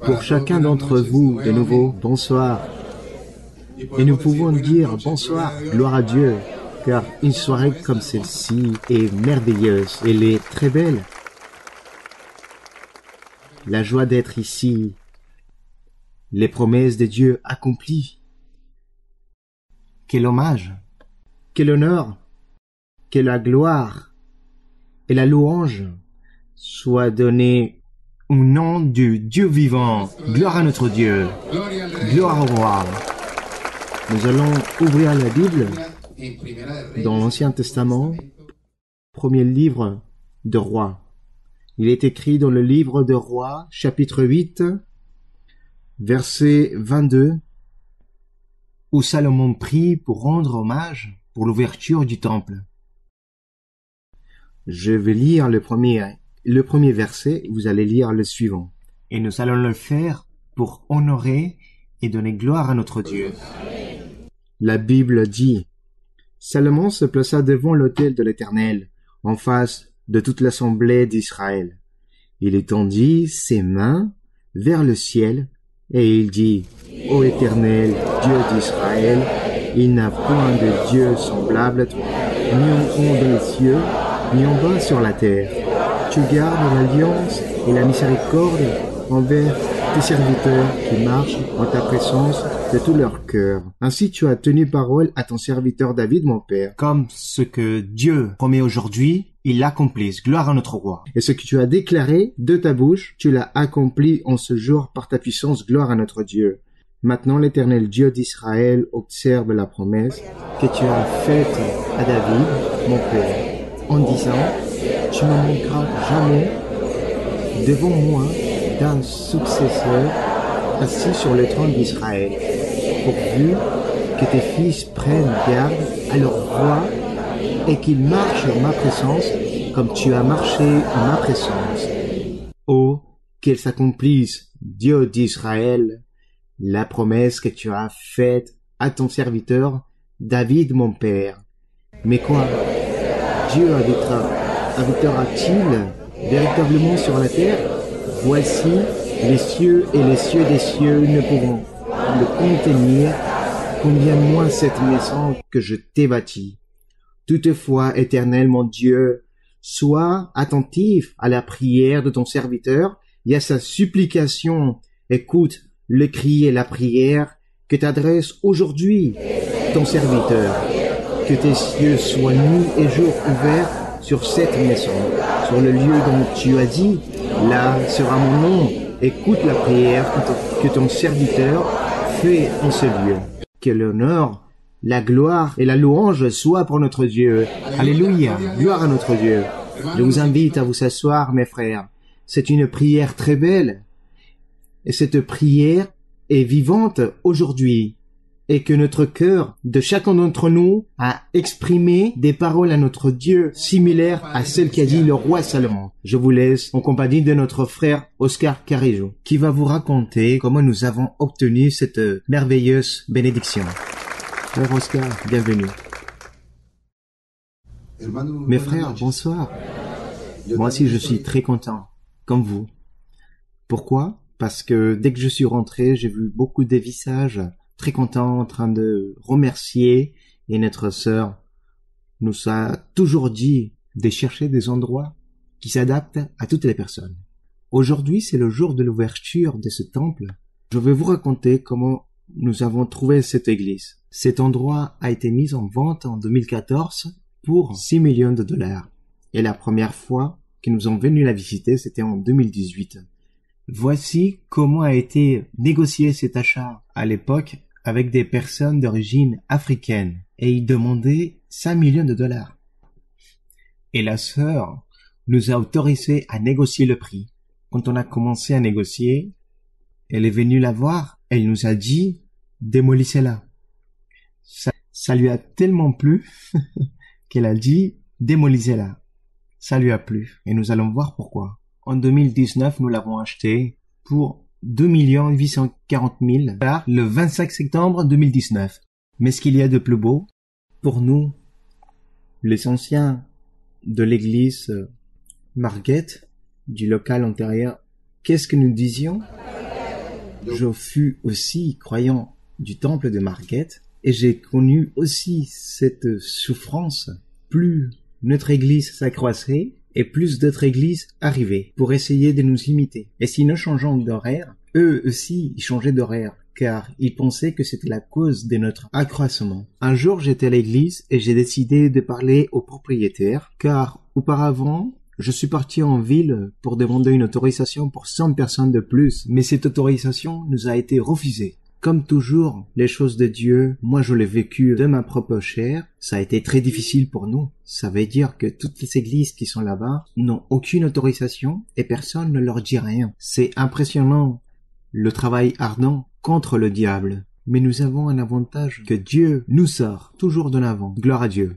Pour chacun d'entre vous, de nouveau, bonsoir. Et nous pouvons dire bonsoir, gloire à Dieu, car une soirée comme celle-ci est merveilleuse, elle est très belle. La joie d'être ici, les promesses de Dieu accomplies. Quel hommage, quel honneur, que la gloire et la louange soient données au nom du Dieu vivant. Gloire à notre Dieu. Gloire au roi. Nous allons ouvrir la Bible dans l'Ancien Testament, premier livre de Rois. Il est écrit dans le livre de Rois, chapitre 8, verset 22, où Salomon prie pour rendre hommage pour l'ouverture du temple. Je vais lire le premier, le premier verset, vous allez lire le suivant. Et nous allons le faire pour honorer et donner gloire à notre Dieu. La Bible dit, Salomon se plaça devant l'autel de l'Éternel, en face de toute l'assemblée d'Israël. Il étendit ses mains vers le ciel, et il dit, Ô Éternel, Dieu d'Israël, il n'a point de Dieu semblable à toi, ni en haut dans les cieux, ni en bas sur la terre. Tu gardes l'alliance et la miséricorde envers tes serviteurs qui marchent en ta présence de tout leur cœur. Ainsi tu as tenu parole à ton serviteur David, mon père. Comme ce que Dieu promet aujourd'hui, il l'accomplisse. Gloire à notre roi. Et ce que tu as déclaré de ta bouche, tu l'as accompli en ce jour par ta puissance. Gloire à notre Dieu. Maintenant l'Éternel Dieu d'Israël observe la promesse que tu as faite à David, mon père en disant, tu ne manqueras jamais devant moi d'un successeur assis sur le trône d'Israël, pourvu que tes fils prennent garde à leur voix et qu'ils marchent en ma présence comme tu as marché en ma présence. Oh, qu'elle s'accomplisse, Dieu d'Israël, la promesse que tu as faite à ton serviteur David mon père. Mais quoi? Dieu habitera-t-il véritablement sur la terre Voici, les cieux et les cieux des cieux ne pourront le contenir, combien moins cette maison que je t'ai bâtie. Toutefois, éternel mon Dieu, sois attentif à la prière de ton serviteur et à sa supplication. Écoute le cri et la prière que t'adresse aujourd'hui ton serviteur que tes cieux soient nuit et jour ouverts sur cette maison, sur le lieu dont tu as dit, là sera mon nom. Écoute la prière que ton serviteur fait en ce lieu. Que l'honneur, la gloire et la louange soient pour notre Dieu. Alléluia, gloire à notre Dieu. Je vous invite à vous asseoir, mes frères. C'est une prière très belle. Et cette prière est vivante aujourd'hui et que notre cœur de chacun d'entre nous a exprimé des paroles à notre Dieu similaires à celles qu'a dit le roi Salomon. Je vous laisse en compagnie de notre frère Oscar Carijo, qui va vous raconter comment nous avons obtenu cette merveilleuse bénédiction. Frère Oscar, bienvenue. Mes frères, bonsoir. Moi aussi, je suis très content, comme vous. Pourquoi? Parce que dès que je suis rentré, j'ai vu beaucoup de visages très content en train de remercier et notre sœur nous a toujours dit de chercher des endroits qui s'adaptent à toutes les personnes. Aujourd'hui, c'est le jour de l'ouverture de ce temple. Je vais vous raconter comment nous avons trouvé cette église. Cet endroit a été mis en vente en 2014 pour 6 millions de dollars. Et la première fois que nous avons venu la visiter, c'était en 2018. Voici comment a été négocié cet achat à l'époque avec des personnes d'origine africaine et il demandait 5 millions de dollars. Et la sœur nous a autorisé à négocier le prix. Quand on a commencé à négocier, elle est venue la voir, elle nous a dit démolissez-la. Ça, ça lui a tellement plu qu'elle a dit démolissez-la. Ça lui a plu et nous allons voir pourquoi. En 2019, nous l'avons acheté pour 2 840 000 le 25 septembre 2019. Mais ce qu'il y a de plus beau, pour nous, les anciens de l'église Marguette, du local antérieur, qu'est-ce que nous disions? Je fus aussi croyant du temple de Marguerite et j'ai connu aussi cette souffrance. Plus notre église s'accroissait et plus d'autres églises arrivaient pour essayer de nous imiter. Et si nous changeons d'horaire, eux aussi ils changeaient d'horaire car ils pensaient que c'était la cause de notre accroissement. Un jour j'étais à l'église et j'ai décidé de parler au propriétaire car auparavant je suis parti en ville pour demander une autorisation pour 100 personnes de plus, mais cette autorisation nous a été refusée. Comme toujours, les choses de Dieu, moi je l'ai vécu de ma propre chair, ça a été très difficile pour nous. Ça veut dire que toutes les églises qui sont là-bas n'ont aucune autorisation et personne ne leur dit rien. C'est impressionnant, le travail ardent contre le diable. Mais nous avons un avantage que Dieu nous sort toujours de l'avant. Gloire à Dieu.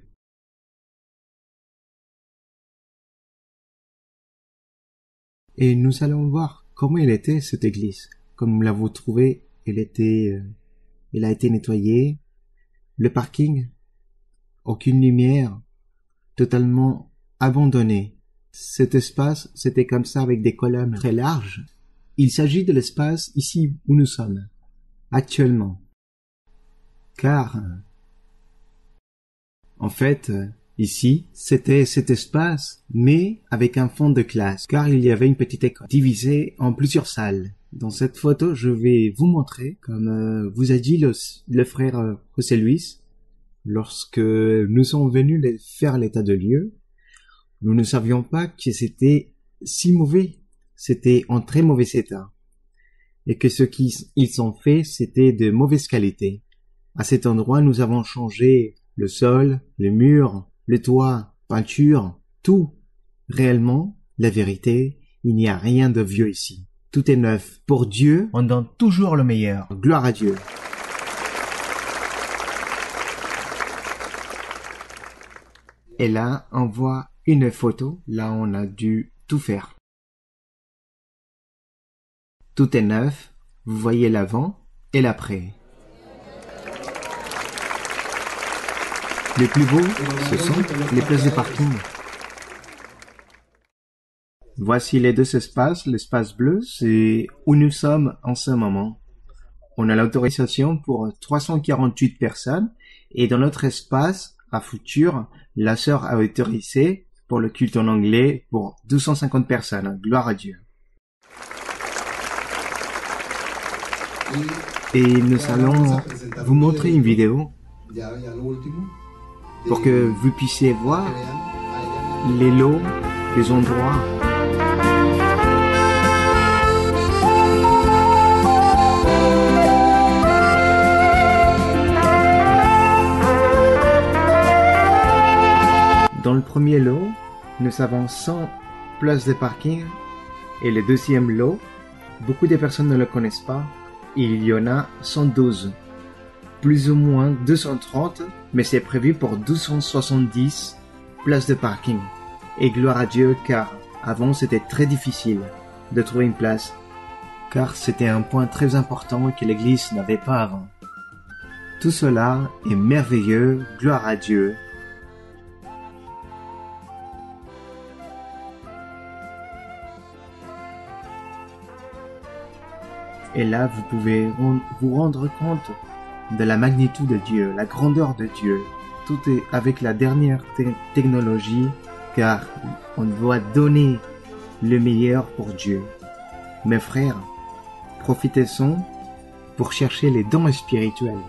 Et nous allons voir comment elle était cette église. Comme l'avons trouvé, elle était, euh, elle a été nettoyée. Le parking, aucune lumière, totalement abandonné. Cet espace, c'était comme ça avec des colonnes très larges. Il s'agit de l'espace ici où nous sommes, actuellement. Car, en fait, Ici, c'était cet espace, mais avec un fond de classe, car il y avait une petite école divisée en plusieurs salles. Dans cette photo, je vais vous montrer, comme euh, vous a dit le, frère euh, José Luis, lorsque nous sommes venus faire l'état de lieu, nous ne savions pas que c'était si mauvais. C'était en très mauvais état. Et que ce qu'ils ont fait, c'était de mauvaise qualité. À cet endroit, nous avons changé le sol, les murs, le toit, peinture, tout. Réellement, la vérité, il n'y a rien de vieux ici. Tout est neuf. Pour Dieu, on donne toujours le meilleur. Gloire à Dieu. Et là, on voit une photo. Là, on a dû tout faire. Tout est neuf. Vous voyez l'avant et l'après. Les plus beaux, ce sont les places de parking. Voici les deux espaces. L'espace bleu, c'est où nous sommes en ce moment. On a l'autorisation pour 348 personnes et dans notre espace, à futur, la sœur a autorisé pour le culte en anglais pour 250 personnes. Gloire à Dieu. Et nous allons vous montrer une vidéo pour que vous puissiez voir les lots, les endroits. Dans le premier lot, nous avons 100 places de parking et le deuxième lot, beaucoup de personnes ne le connaissent pas, il y en a 112 plus ou moins 230, mais c'est prévu pour 270 places de parking. Et gloire à Dieu car avant c'était très difficile de trouver une place, car c'était un point très important que l'Église n'avait pas avant. Tout cela est merveilleux, gloire à Dieu. Et là, vous pouvez vous rendre compte de la magnitude de Dieu, la grandeur de Dieu. Tout est avec la dernière technologie car on doit donner le meilleur pour Dieu. Mes frères, profitez-en pour chercher les dons spirituels,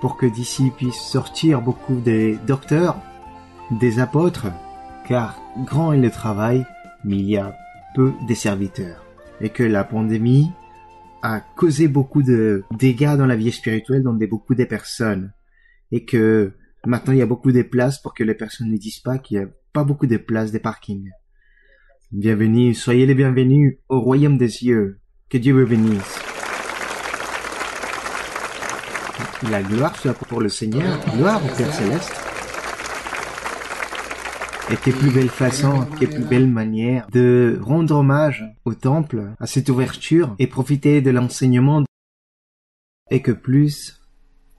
pour que d'ici puissent sortir beaucoup des docteurs, des apôtres, car grand est le travail, mais il y a peu des serviteurs, et que la pandémie a causé beaucoup de dégâts dans la vie spirituelle dans des, beaucoup de personnes. Et que maintenant il y a beaucoup de places pour que les personnes ne disent pas qu'il n'y a pas beaucoup de places de parking. Bienvenue, soyez les bienvenus au royaume des cieux. Que Dieu vous bénisse. La gloire soit pour le Seigneur, gloire au Père Céleste. Et quelle plus belle façon, quelle plus belle manière de rendre hommage au temple, à cette ouverture et profiter de l'enseignement et que plus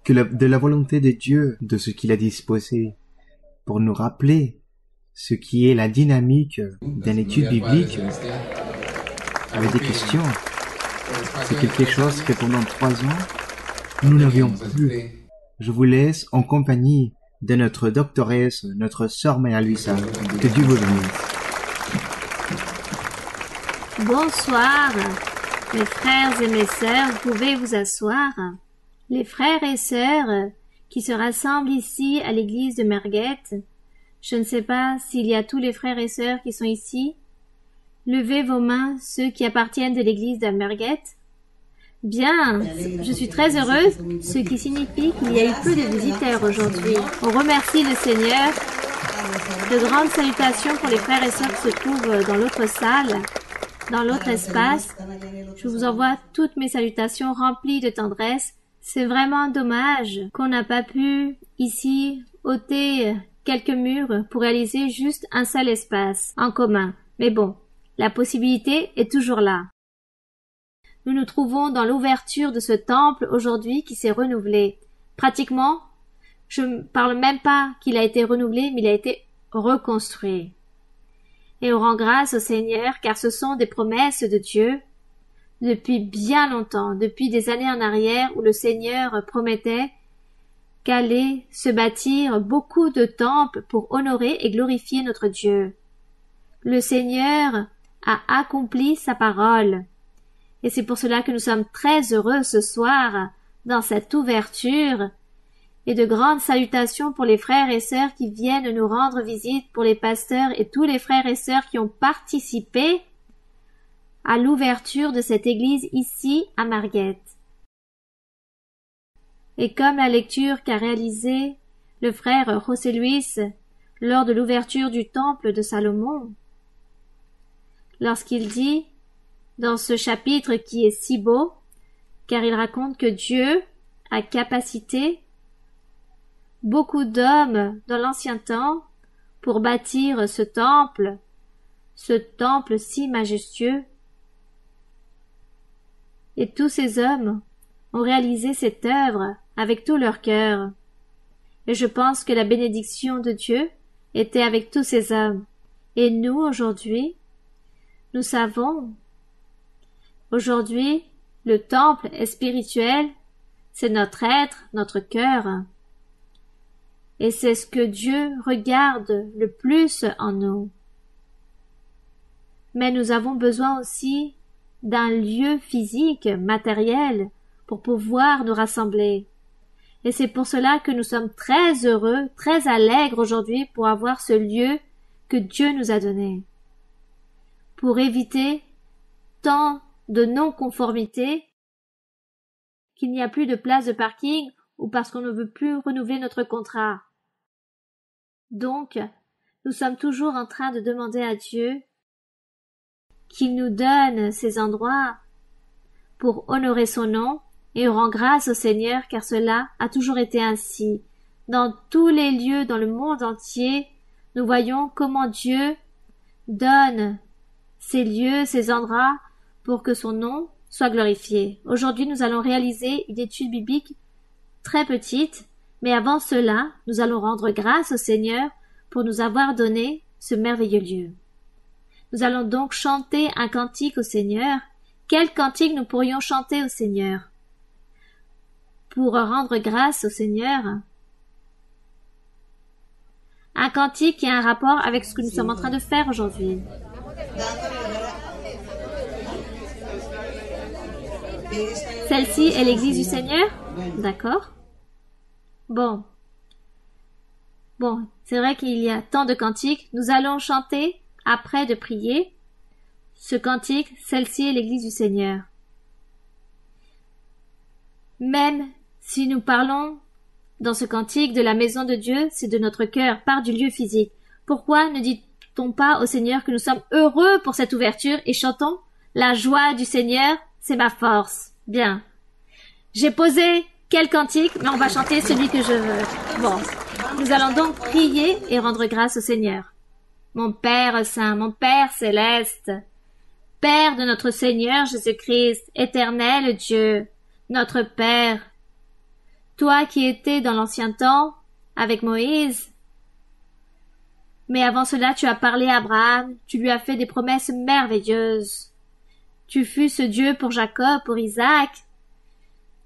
que de la volonté de Dieu, de ce qu'il a disposé pour nous rappeler ce qui est la dynamique d'une étude biblique. Avec des questions. C'est quelque chose que pendant trois ans, nous n'avions plus. Je vous laisse en compagnie de notre doctoresse, notre sœur Luisa. Que Dieu vous bénisse. Bonsoir, mes frères et mes sœurs, pouvez vous asseoir. Les frères et sœurs qui se rassemblent ici à l'église de Merguette, je ne sais pas s'il y a tous les frères et sœurs qui sont ici. Levez vos mains, ceux qui appartiennent de l'église de Merguette. Bien, je suis très heureuse, ce qui signifie qu'il y a eu peu de visiteurs aujourd'hui. On remercie le Seigneur. De grandes salutations pour les frères et sœurs qui se trouvent dans l'autre salle, dans l'autre espace. Je vous envoie toutes mes salutations remplies de tendresse. C'est vraiment dommage qu'on n'a pas pu, ici, ôter quelques murs pour réaliser juste un seul espace en commun. Mais bon, la possibilité est toujours là. Nous nous trouvons dans l'ouverture de ce temple aujourd'hui qui s'est renouvelé. Pratiquement, je ne parle même pas qu'il a été renouvelé, mais il a été reconstruit. Et on rend grâce au Seigneur car ce sont des promesses de Dieu depuis bien longtemps, depuis des années en arrière où le Seigneur promettait qu'allait se bâtir beaucoup de temples pour honorer et glorifier notre Dieu. Le Seigneur a accompli sa parole et c'est pour cela que nous sommes très heureux ce soir dans cette ouverture et de grandes salutations pour les frères et sœurs qui viennent nous rendre visite, pour les pasteurs et tous les frères et sœurs qui ont participé à l'ouverture de cette église ici à Marguette. Et comme la lecture qu'a réalisée le frère José Luis lors de l'ouverture du temple de Salomon, lorsqu'il dit dans ce chapitre qui est si beau, car il raconte que Dieu a capacité beaucoup d'hommes dans l'ancien temps pour bâtir ce temple, ce temple si majestueux. Et tous ces hommes ont réalisé cette œuvre avec tout leur cœur. Et je pense que la bénédiction de Dieu était avec tous ces hommes. Et nous, aujourd'hui, nous savons Aujourd'hui, le temple est spirituel, c'est notre être, notre cœur. Et c'est ce que Dieu regarde le plus en nous. Mais nous avons besoin aussi d'un lieu physique, matériel, pour pouvoir nous rassembler. Et c'est pour cela que nous sommes très heureux, très allègres aujourd'hui pour avoir ce lieu que Dieu nous a donné. Pour éviter tant de non-conformité, qu'il n'y a plus de place de parking ou parce qu'on ne veut plus renouveler notre contrat. Donc, nous sommes toujours en train de demander à Dieu qu'il nous donne ces endroits pour honorer son nom et rend grâce au Seigneur car cela a toujours été ainsi. Dans tous les lieux dans le monde entier, nous voyons comment Dieu donne ces lieux, ces endroits pour que son nom soit glorifié. Aujourd'hui, nous allons réaliser une étude biblique très petite, mais avant cela, nous allons rendre grâce au Seigneur pour nous avoir donné ce merveilleux lieu. Nous allons donc chanter un cantique au Seigneur. Quel cantique nous pourrions chanter au Seigneur? Pour rendre grâce au Seigneur Un cantique qui a un rapport avec ce que nous sommes en train de faire aujourd'hui. Celle-ci est l'église du Seigneur? D'accord. Bon. Bon, c'est vrai qu'il y a tant de cantiques. Nous allons chanter, après de prier, ce cantique, celle-ci est l'église du Seigneur. Même si nous parlons dans ce cantique de la maison de Dieu, c'est de notre cœur, par du lieu physique. Pourquoi ne dit-on pas au Seigneur que nous sommes heureux pour cette ouverture et chantons la joie du Seigneur c'est ma force. Bien. J'ai posé quel cantique, mais on va chanter celui que je veux. Bon. Nous allons donc prier et rendre grâce au Seigneur. Mon Père Saint, mon Père Céleste, Père de notre Seigneur Jésus-Christ, éternel Dieu, notre Père, toi qui étais dans l'ancien temps avec Moïse, mais avant cela tu as parlé à Abraham, tu lui as fait des promesses merveilleuses. Tu fus ce Dieu pour Jacob, pour Isaac.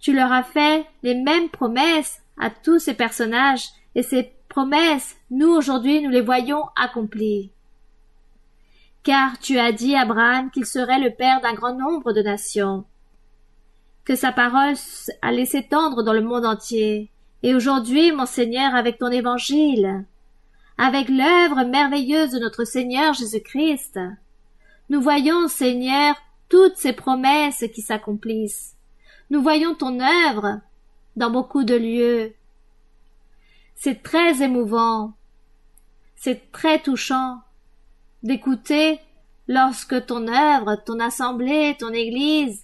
Tu leur as fait les mêmes promesses à tous ces personnages, et ces promesses, nous aujourd'hui, nous les voyons accomplies. Car tu as dit à Abraham qu'il serait le père d'un grand nombre de nations, que sa parole allait s'étendre dans le monde entier. Et aujourd'hui, mon Seigneur, avec ton évangile, avec l'œuvre merveilleuse de notre Seigneur Jésus-Christ, nous voyons, Seigneur, toutes ces promesses qui s'accomplissent. Nous voyons ton œuvre dans beaucoup de lieux. C'est très émouvant, c'est très touchant d'écouter lorsque ton œuvre, ton assemblée, ton église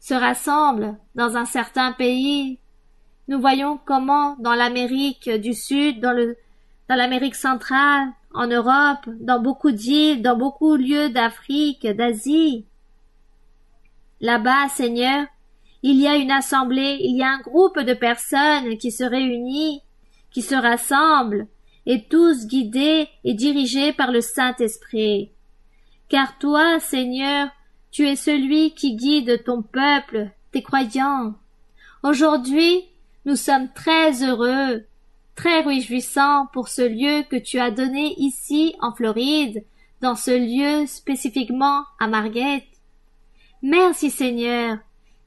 se rassemblent dans un certain pays. Nous voyons comment dans l'Amérique du Sud, dans dans l'Amérique centrale, en Europe, dans beaucoup d'îles, dans beaucoup de lieux d'Afrique, d'Asie. Là-bas, Seigneur, il y a une assemblée, il y a un groupe de personnes qui se réunissent, qui se rassemblent, et tous guidés et dirigés par le Saint-Esprit. Car toi, Seigneur, tu es celui qui guide ton peuple, tes croyants. Aujourd'hui, nous sommes très heureux très réjouissant pour ce lieu que tu as donné ici en Floride, dans ce lieu spécifiquement à Margate. Merci Seigneur,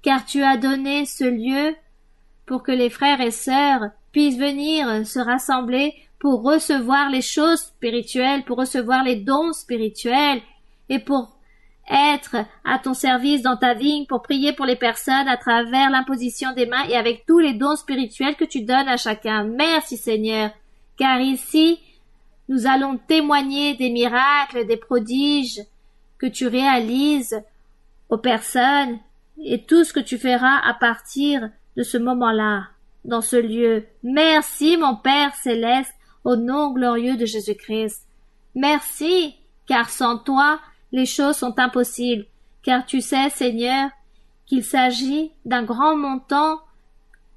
car tu as donné ce lieu pour que les frères et sœurs puissent venir se rassembler pour recevoir les choses spirituelles, pour recevoir les dons spirituels et pour être à ton service dans ta vigne pour prier pour les personnes à travers l'imposition des mains et avec tous les dons spirituels que tu donnes à chacun. Merci Seigneur, car ici nous allons témoigner des miracles, des prodiges que tu réalises aux personnes et tout ce que tu feras à partir de ce moment-là, dans ce lieu. Merci mon Père céleste, au nom glorieux de Jésus-Christ. Merci, car sans toi, les choses sont impossibles, car tu sais, Seigneur, qu'il s'agit d'un grand montant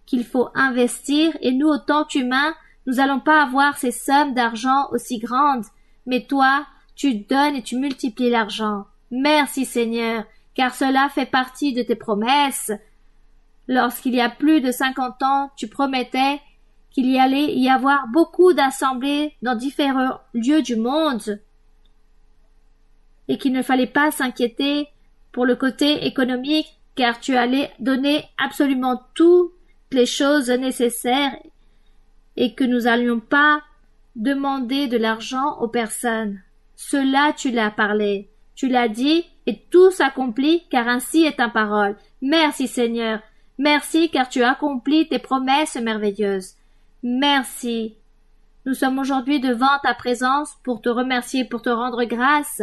qu'il faut investir, et nous, autant qu'humains, nous n'allons pas avoir ces sommes d'argent aussi grandes, mais toi, tu donnes et tu multiplies l'argent. Merci, Seigneur, car cela fait partie de tes promesses. Lorsqu'il y a plus de cinquante ans, tu promettais qu'il y allait y avoir beaucoup d'assemblées dans différents lieux du monde et qu'il ne fallait pas s'inquiéter pour le côté économique car tu allais donner absolument toutes les choses nécessaires et que nous allions pas demander de l'argent aux personnes. Cela tu l'as parlé, tu l'as dit, et tout s'accomplit, car ainsi est ta parole. Merci Seigneur, merci car tu accomplis tes promesses merveilleuses. Merci. Nous sommes aujourd'hui devant ta présence pour te remercier, pour te rendre grâce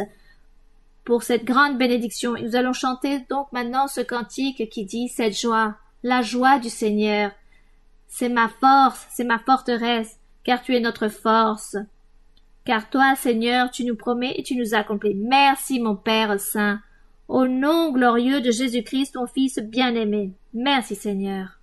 pour cette grande bénédiction. Nous allons chanter donc maintenant ce cantique qui dit cette joie, la joie du Seigneur. C'est ma force, c'est ma forteresse, car tu es notre force. Car toi, Seigneur, tu nous promets et tu nous accomplis. Merci, mon Père Saint. Au nom glorieux de Jésus-Christ, ton Fils bien-aimé. Merci, Seigneur.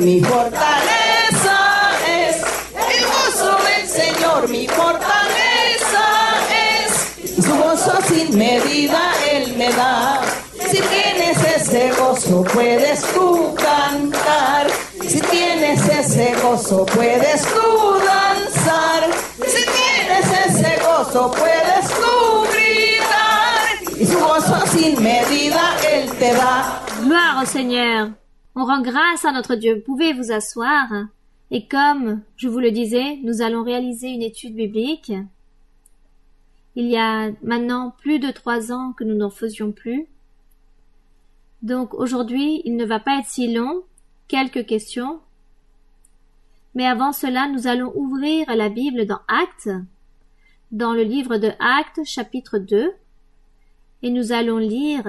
Mi fortaleza es. El gozo del Señor mi fortaleza es. Su gozo sin medida Él me da. Si tienes ese gozo puedes tú cantar. Si tienes ese gozo puedes tú danzar. Si tienes ese gozo puedes tú gritar. Y su gozo sin medida Él te da. Gloire au. On rend grâce à notre Dieu. Vous pouvez vous asseoir. Et comme je vous le disais, nous allons réaliser une étude biblique. Il y a maintenant plus de trois ans que nous n'en faisions plus. Donc aujourd'hui, il ne va pas être si long. Quelques questions. Mais avant cela, nous allons ouvrir la Bible dans Actes, dans le livre de Actes, chapitre 2, et nous allons lire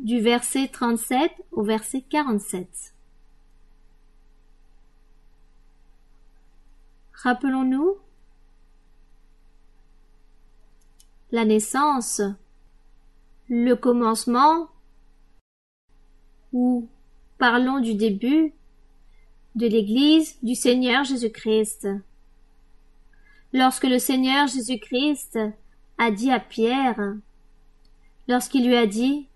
du verset 37 au verset 47. Rappelons-nous la naissance, le commencement, ou parlons du début de l'Église du Seigneur Jésus-Christ. Lorsque le Seigneur Jésus-Christ a dit à Pierre, lorsqu'il lui a dit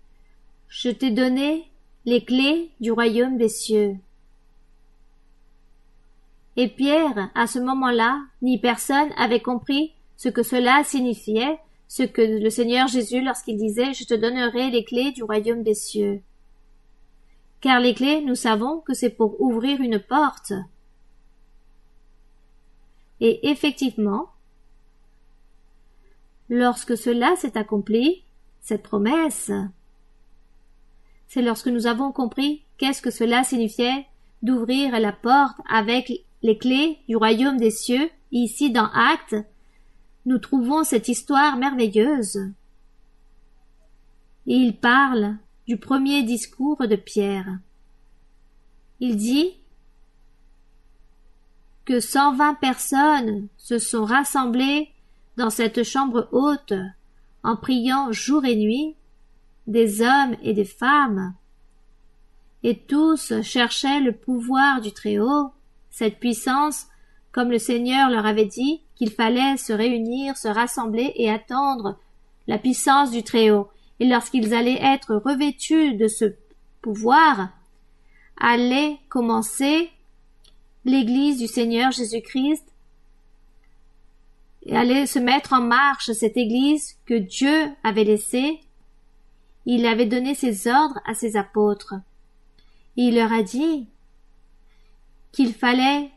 je t'ai donné les clés du royaume des cieux. Et Pierre, à ce moment-là, ni personne avait compris ce que cela signifiait, ce que le Seigneur Jésus lorsqu'il disait Je te donnerai les clés du royaume des cieux. Car les clés, nous savons que c'est pour ouvrir une porte. Et effectivement, lorsque cela s'est accompli, cette promesse, c'est lorsque nous avons compris qu'est-ce que cela signifiait d'ouvrir la porte avec les clés du royaume des cieux, ici dans Actes, nous trouvons cette histoire merveilleuse. Et il parle du premier discours de Pierre. Il dit que cent vingt personnes se sont rassemblées dans cette chambre haute en priant jour et nuit des hommes et des femmes. Et tous cherchaient le pouvoir du Très-Haut, cette puissance, comme le Seigneur leur avait dit qu'il fallait se réunir, se rassembler et attendre la puissance du Très-Haut. Et lorsqu'ils allaient être revêtus de ce pouvoir, allait commencer l'Église du Seigneur Jésus-Christ et allait se mettre en marche cette Église que Dieu avait laissée il avait donné ses ordres à ses apôtres. il leur a dit qu'il fallait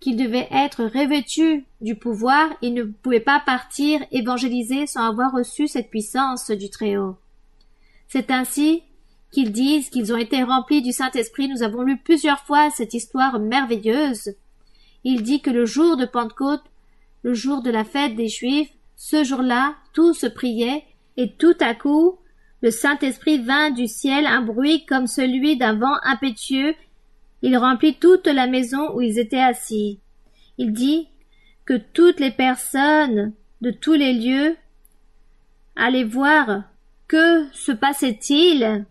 qu'il devait être revêtu du pouvoir et ne pouvait pas partir évangéliser sans avoir reçu cette puissance du Très-Haut. C'est ainsi qu'ils disent qu'ils ont été remplis du Saint-Esprit. Nous avons lu plusieurs fois cette histoire merveilleuse. Il dit que le jour de Pentecôte, le jour de la fête des Juifs, ce jour-là, tout se priait et tout à coup, le Saint-Esprit vint du ciel un bruit comme celui d'un vent impétueux. Il remplit toute la maison où ils étaient assis. Il dit que toutes les personnes de tous les lieux allaient voir que se passait-il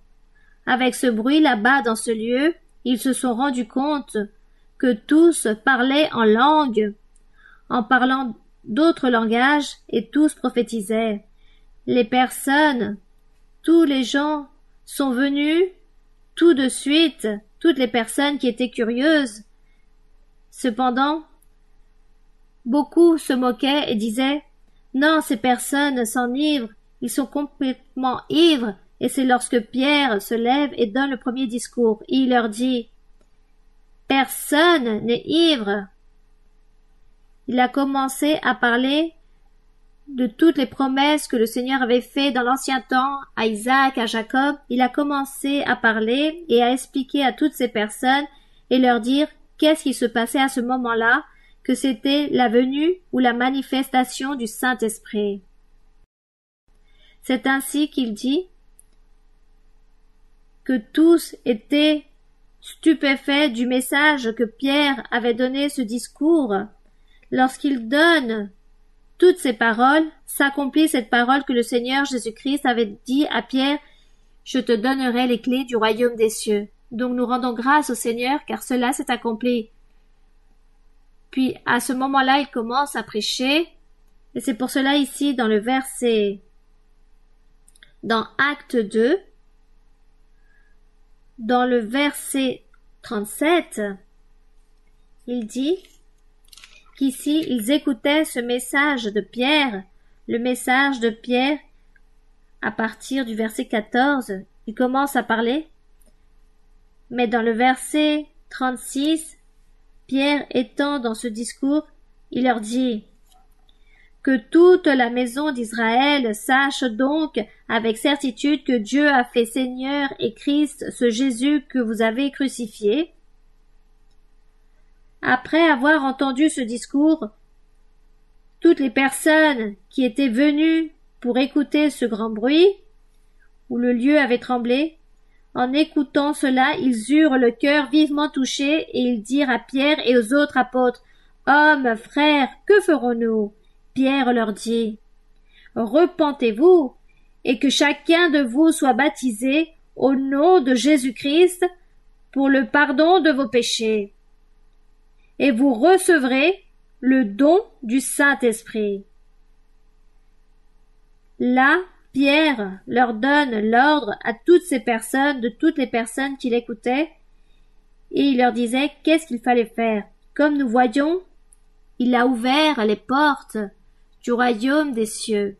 avec ce bruit là-bas dans ce lieu. Ils se sont rendus compte que tous parlaient en langue, en parlant d'autres langages, et tous prophétisaient. Les personnes tous les gens sont venus tout de suite, toutes les personnes qui étaient curieuses. Cependant, beaucoup se moquaient et disaient Non, ces personnes s'enivrent, ils sont complètement ivres, et c'est lorsque Pierre se lève et donne le premier discours. Il leur dit Personne n'est ivre. Il a commencé à parler de toutes les promesses que le Seigneur avait faites dans l'ancien temps à Isaac, à Jacob, il a commencé à parler et à expliquer à toutes ces personnes et leur dire qu'est-ce qui se passait à ce moment-là, que c'était la venue ou la manifestation du Saint-Esprit. C'est ainsi qu'il dit que tous étaient stupéfaits du message que Pierre avait donné ce discours. Lorsqu'il donne toutes ces paroles, s'accomplit cette parole que le Seigneur Jésus-Christ avait dit à Pierre, je te donnerai les clés du royaume des cieux. Donc nous rendons grâce au Seigneur car cela s'est accompli. Puis à ce moment-là, il commence à prêcher. Et c'est pour cela ici dans le verset, dans Acte 2, dans le verset 37, il dit qu'ici ils écoutaient ce message de Pierre, le message de Pierre à partir du verset 14, il commence à parler. Mais dans le verset 36, Pierre étant dans ce discours, il leur dit Que toute la maison d'Israël sache donc avec certitude que Dieu a fait Seigneur et Christ ce Jésus que vous avez crucifié. Après avoir entendu ce discours, toutes les personnes qui étaient venues pour écouter ce grand bruit, où le lieu avait tremblé, en écoutant cela, ils eurent le cœur vivement touché, et ils dirent à Pierre et aux autres apôtres, Hommes, frères, que ferons-nous? Pierre leur dit, Repentez-vous, et que chacun de vous soit baptisé au nom de Jésus-Christ pour le pardon de vos péchés. Et vous recevrez le don du Saint-Esprit. Là, Pierre leur donne l'ordre à toutes ces personnes, de toutes les personnes qui l'écoutaient, et il leur disait qu'est-ce qu'il fallait faire? Comme nous voyons, il a ouvert les portes du royaume des cieux.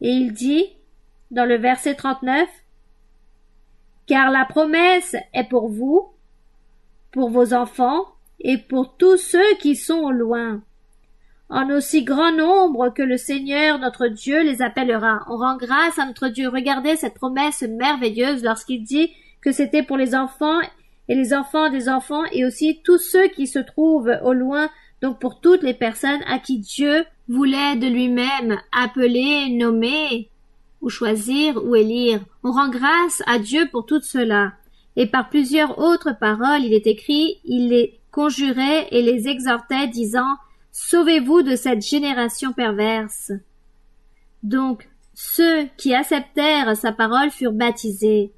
Et il dit, dans le verset 39, Car la promesse est pour vous, pour vos enfants, et pour tous ceux qui sont au loin, en aussi grand nombre que le Seigneur notre Dieu les appellera. On rend grâce à notre Dieu. Regardez cette promesse merveilleuse lorsqu'il dit que c'était pour les enfants et les enfants des enfants et aussi tous ceux qui se trouvent au loin, donc pour toutes les personnes à qui Dieu voulait de lui-même appeler, nommer, ou choisir, ou élire. On rend grâce à Dieu pour tout cela. Et par plusieurs autres paroles, il est écrit, il les conjurait et les exhortait, disant Sauvez-vous de cette génération perverse. Donc, ceux qui acceptèrent sa parole furent baptisés.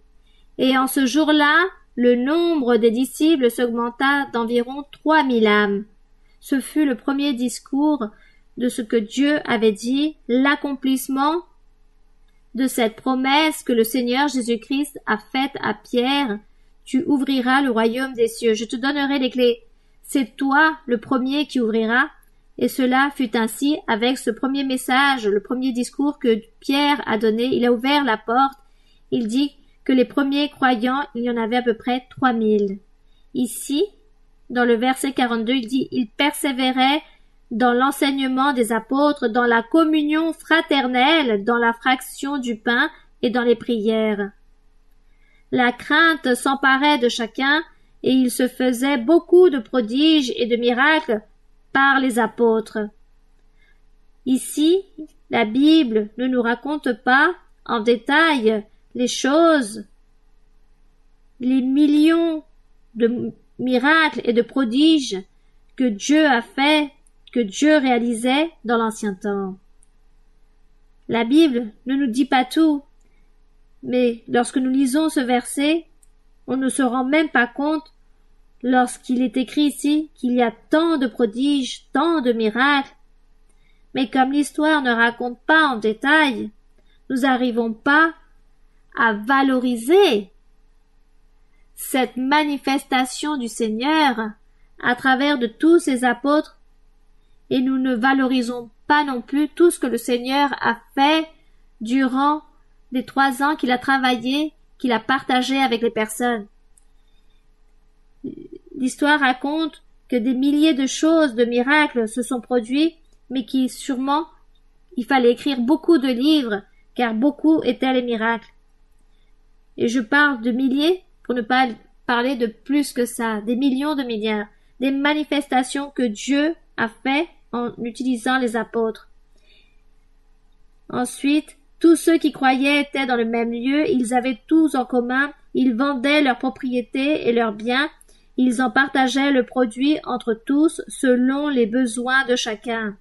Et en ce jour-là, le nombre des disciples s'augmenta d'environ trois mille âmes. Ce fut le premier discours de ce que Dieu avait dit, l'accomplissement de cette promesse que le Seigneur Jésus-Christ a faite à Pierre. Tu ouvriras le royaume des cieux. Je te donnerai les clés. C'est toi le premier qui ouvriras et cela fut ainsi avec ce premier message, le premier discours que Pierre a donné. Il a ouvert la porte. Il dit que les premiers croyants, il y en avait à peu près trois mille. Ici, dans le verset 42, il dit, il persévérait dans l'enseignement des apôtres, dans la communion fraternelle, dans la fraction du pain et dans les prières. La crainte s'emparait de chacun, et il se faisait beaucoup de prodiges et de miracles par les apôtres. Ici, la Bible ne nous raconte pas en détail les choses, les millions de miracles et de prodiges que Dieu a fait, que Dieu réalisait dans l'ancien temps. La Bible ne nous dit pas tout, mais lorsque nous lisons ce verset, on ne se rend même pas compte lorsqu'il est écrit ici qu'il y a tant de prodiges, tant de miracles. Mais comme l'histoire ne raconte pas en détail, nous n'arrivons pas à valoriser cette manifestation du Seigneur à travers de tous ses apôtres et nous ne valorisons pas non plus tout ce que le Seigneur a fait durant les trois ans qu'il a travaillé, qu'il a partagé avec les personnes. L'histoire raconte que des milliers de choses, de miracles se sont produits, mais qui sûrement il fallait écrire beaucoup de livres, car beaucoup étaient les miracles. Et je parle de milliers pour ne pas parler de plus que ça, des millions de milliards, des manifestations que Dieu a fait en utilisant les apôtres. Ensuite, tous ceux qui croyaient étaient dans le même lieu, ils avaient tous en commun, ils vendaient leurs propriétés et leurs biens, ils en partageaient le produit entre tous selon les besoins de chacun.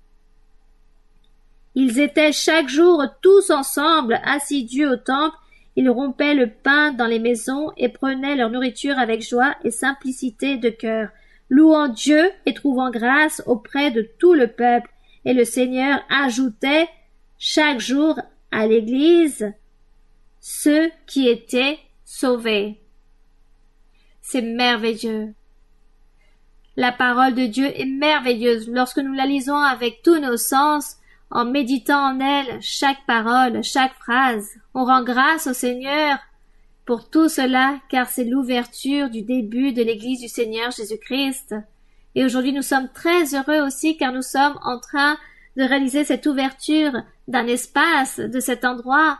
Ils étaient chaque jour tous ensemble assidus au temple, Ils rompaient le pain dans les maisons et prenaient leur nourriture avec joie et simplicité de cœur, louant Dieu et trouvant grâce auprès de tout le peuple. Et le Seigneur ajoutait chaque jour à l'Église ceux qui étaient sauvés. C'est merveilleux. La parole de Dieu est merveilleuse lorsque nous la lisons avec tous nos sens, en méditant en elle chaque parole, chaque phrase. On rend grâce au Seigneur pour tout cela, car c'est l'ouverture du début de l'Église du Seigneur Jésus-Christ. Et aujourd'hui nous sommes très heureux aussi car nous sommes en train de réaliser cette ouverture d'un espace de cet endroit.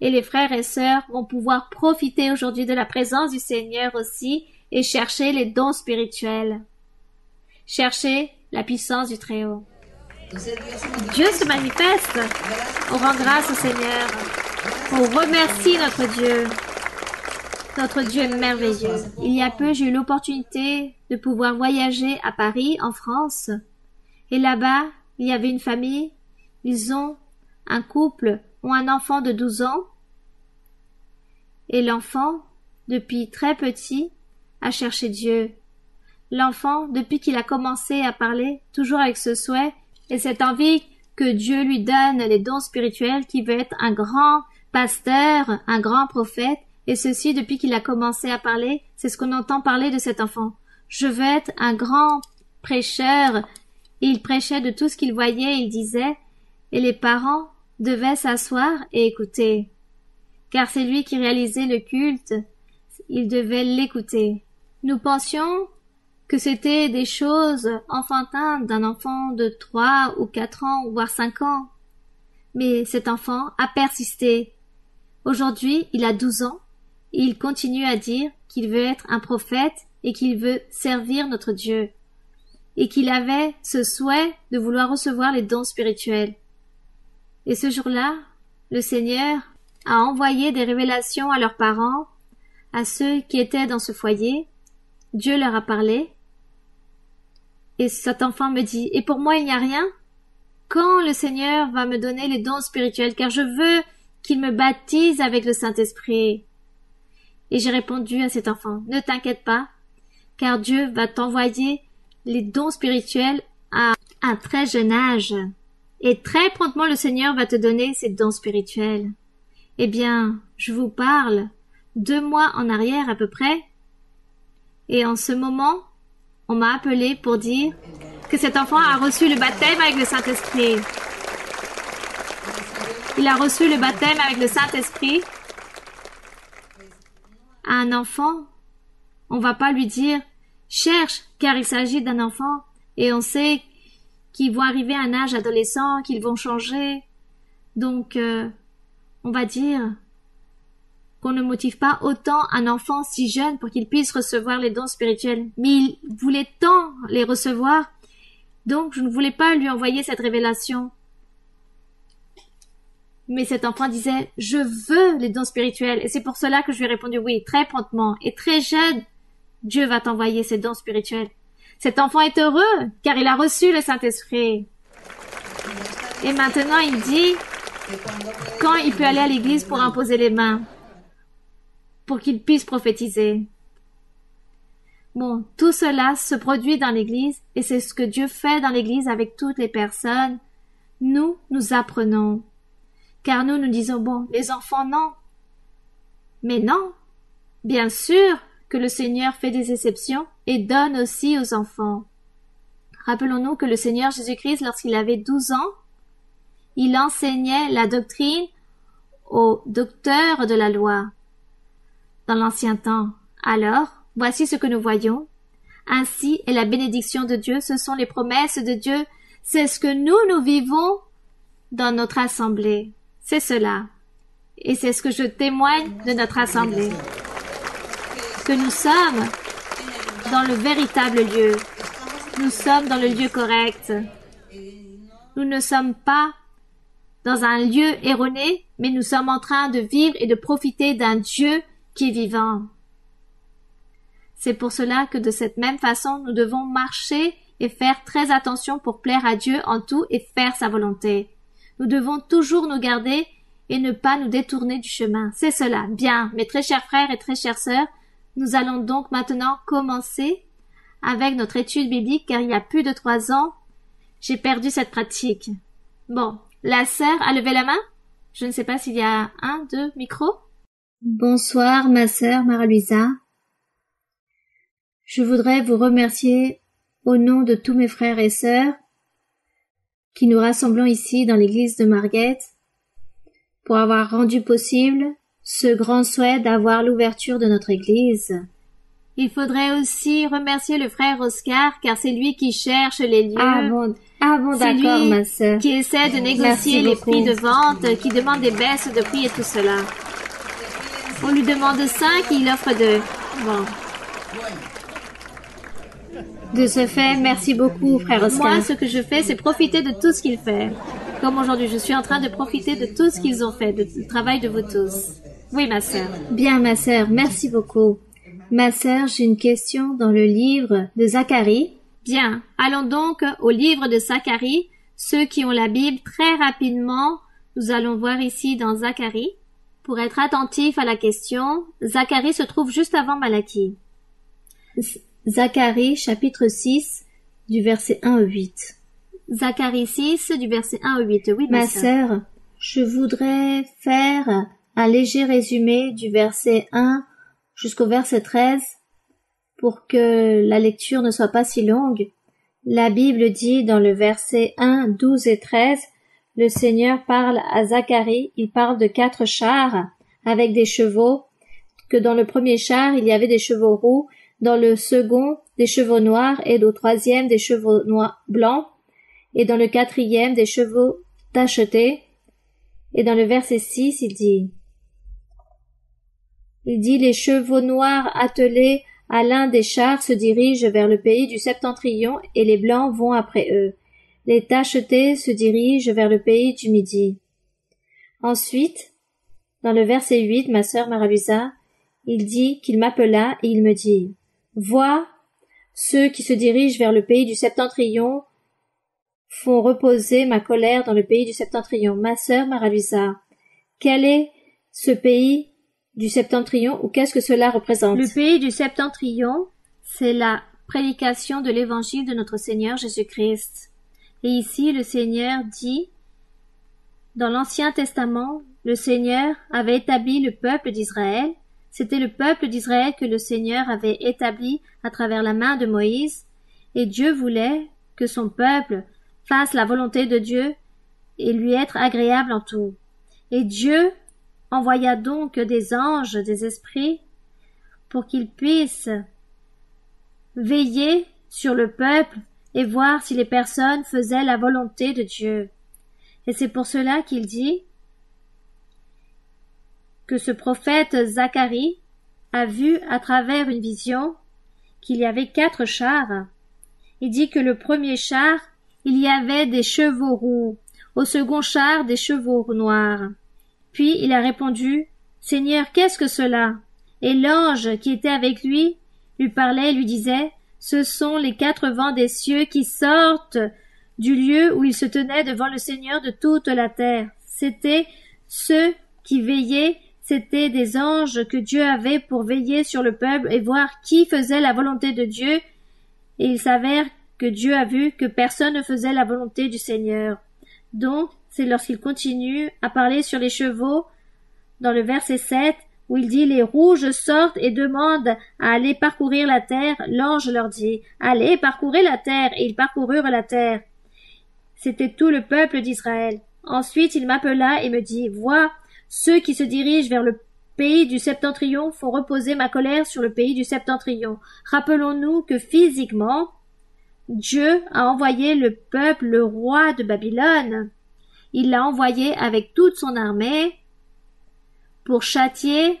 Et les frères et sœurs vont pouvoir profiter aujourd'hui de la présence du Seigneur aussi et chercher les dons spirituels. Chercher la puissance du Très-Haut. Dieu se manifeste. On rend grâce au Seigneur. On remercie notre Dieu. Notre Dieu est merveilleux. Il y a peu, j'ai eu l'opportunité de pouvoir voyager à Paris, en France. Et là-bas, il y avait une famille. Ils ont un couple ou un enfant de 12 ans. Et l'enfant, depuis très petit, a cherché Dieu. L'enfant, depuis qu'il a commencé à parler, toujours avec ce souhait et cette envie que Dieu lui donne les dons spirituels, qui veut être un grand pasteur, un grand prophète, et ceci depuis qu'il a commencé à parler, c'est ce qu'on entend parler de cet enfant. Je veux être un grand prêcheur. Et il prêchait de tout ce qu'il voyait, il disait, et les parents devaient s'asseoir et écouter. Car c'est lui qui réalisait le culte, ils devaient l'écouter. Nous pensions que c'était des choses enfantines d'un enfant de trois ou quatre ans, voire cinq ans. Mais cet enfant a persisté. Aujourd'hui, il a douze ans, et il continue à dire qu'il veut être un prophète et qu'il veut servir notre Dieu, et qu'il avait ce souhait de vouloir recevoir les dons spirituels. Et ce jour-là, le Seigneur a envoyé des révélations à leurs parents, à ceux qui étaient dans ce foyer. Dieu leur a parlé, et cet enfant me dit, et pour moi il n'y a rien? Quand le Seigneur va me donner les dons spirituels, car je veux qu'il me baptise avec le Saint-Esprit. Et j'ai répondu à cet enfant, ne t'inquiète pas, car Dieu va t'envoyer les dons spirituels à un très jeune âge. Et très promptement le Seigneur va te donner ces dons spirituels. Eh bien, je vous parle deux mois en arrière à peu près. Et en ce moment, on m'a appelé pour dire que cet enfant a reçu le baptême avec le Saint-Esprit. Il a reçu le baptême avec le Saint-Esprit. À un enfant, on va pas lui dire cherche, car il s'agit d'un enfant, et on sait qu'ils vont arriver à un âge adolescent, qu'ils vont changer. Donc, euh, on va dire qu'on ne motive pas autant un enfant si jeune pour qu'il puisse recevoir les dons spirituels. Mais il voulait tant les recevoir, donc je ne voulais pas lui envoyer cette révélation. Mais cet enfant disait, je veux les dons spirituels, et c'est pour cela que je lui ai répondu oui, très promptement, et très jeune, Dieu va t'envoyer ces dons spirituels. Cet enfant est heureux, car il a reçu le Saint-Esprit. Et maintenant il dit, quand il peut aller à l'église pour imposer les mains pour qu'il puisse prophétiser. Bon, tout cela se produit dans l'Église et c'est ce que Dieu fait dans l'Église avec toutes les personnes. Nous, nous apprenons. Car nous, nous disons, bon, les enfants, non. Mais non. Bien sûr que le Seigneur fait des exceptions et donne aussi aux enfants. Rappelons-nous que le Seigneur Jésus-Christ, lorsqu'il avait douze ans, il enseignait la doctrine aux docteurs de la loi dans l'ancien temps. Alors, voici ce que nous voyons. Ainsi est la bénédiction de Dieu, ce sont les promesses de Dieu, c'est ce que nous, nous vivons dans notre assemblée. C'est cela. Et c'est ce que je témoigne de notre assemblée. Que nous sommes dans le véritable lieu. Nous sommes dans le lieu correct. Nous ne sommes pas dans un lieu erroné, mais nous sommes en train de vivre et de profiter d'un Dieu qui est vivant. C'est pour cela que de cette même façon nous devons marcher et faire très attention pour plaire à Dieu en tout et faire sa volonté. Nous devons toujours nous garder et ne pas nous détourner du chemin. C'est cela. Bien, mes très chers frères et très chères sœurs, nous allons donc maintenant commencer avec notre étude biblique car il y a plus de trois ans, j'ai perdu cette pratique. Bon, la sœur a levé la main Je ne sais pas s'il y a un, deux micros. Bonsoir, ma sœur Mara-Luisa. Je voudrais vous remercier au nom de tous mes frères et sœurs qui nous rassemblons ici dans l'église de Marguerite pour avoir rendu possible ce grand souhait d'avoir l'ouverture de notre église. Il faudrait aussi remercier le frère Oscar car c'est lui qui cherche les lieux. Ah bon, ah bon d'accord ma sœur. Qui essaie de négocier les prix de vente, qui demande des baisses de prix et tout cela. On lui demande cinq il offre deux. Bon. De ce fait, merci beaucoup, frère Oscar. Moi, ce que je fais, c'est profiter de tout ce qu'il fait. Comme aujourd'hui, je suis en train de profiter de tout ce qu'ils ont fait, du travail de vous tous. Oui, ma sœur. Bien, ma sœur, merci beaucoup. Ma sœur, j'ai une question dans le livre de Zacharie. Bien, allons donc au livre de Zacharie. Ceux qui ont la Bible, très rapidement, nous allons voir ici dans Zacharie. Pour être attentif à la question, Zacharie se trouve juste avant Malachie. Zacharie chapitre 6 du verset 1 au 8. Zacharie 6 du verset 1 au 8. Oui, ma, sœur, je voudrais faire un léger résumé du verset 1 jusqu'au verset 13 pour que la lecture ne soit pas si longue. La Bible dit dans le verset 1, 12 et 13, le Seigneur parle à Zacharie, il parle de quatre chars avec des chevaux, que dans le premier char il y avait des chevaux roux dans le second des chevaux noirs et au troisième des chevaux blancs, et dans le quatrième des chevaux tachetés. Et dans le verset 6, il dit, dit les chevaux noirs attelés à l'un des chars se dirigent vers le pays du septentrion et les blancs vont après eux. Les tachetés se dirigent vers le pays du midi. Ensuite, dans le verset 8, ma sœur Maralusa, il dit qu'il m'appela et il me dit Vois, ceux qui se dirigent vers le pays du septentrion font reposer ma colère dans le pays du septentrion. Ma sœur Maraluisa, quel est ce pays du septentrion ou qu'est-ce que cela représente? Le pays du septentrion, c'est la prédication de l'évangile de notre Seigneur Jésus-Christ. Et ici, le Seigneur dit, dans l'Ancien Testament, le Seigneur avait établi le peuple d'Israël c'était le peuple d'Israël que le Seigneur avait établi à travers la main de Moïse, et Dieu voulait que son peuple fasse la volonté de Dieu et lui être agréable en tout. Et Dieu envoya donc des anges, des esprits, pour qu'ils puissent veiller sur le peuple et voir si les personnes faisaient la volonté de Dieu. Et c'est pour cela qu'il dit que ce prophète Zacharie a vu à travers une vision qu'il y avait quatre chars. Il dit que le premier char, il y avait des chevaux roux, au second char des chevaux noirs. Puis il a répondu Seigneur, qu'est-ce que cela? Et l'ange qui était avec lui lui parlait et lui disait Ce sont les quatre vents des cieux qui sortent du lieu où il se tenait devant le Seigneur de toute la terre. C'étaient ceux qui veillaient c'étaient des anges que Dieu avait pour veiller sur le peuple et voir qui faisait la volonté de Dieu, et il s'avère que Dieu a vu que personne ne faisait la volonté du Seigneur. Donc, c'est lorsqu'il continue à parler sur les chevaux, dans le verset 7, où il dit les rouges sortent et demandent à aller parcourir la terre, l'ange leur dit Allez, parcourez la terre, et ils parcoururent la terre. C'était tout le peuple d'Israël. Ensuite il m'appela et me dit Vois, ceux qui se dirigent vers le pays du septentrion font reposer ma colère sur le pays du septentrion. Rappelons-nous que physiquement, Dieu a envoyé le peuple, le roi de Babylone. Il l'a envoyé avec toute son armée pour châtier,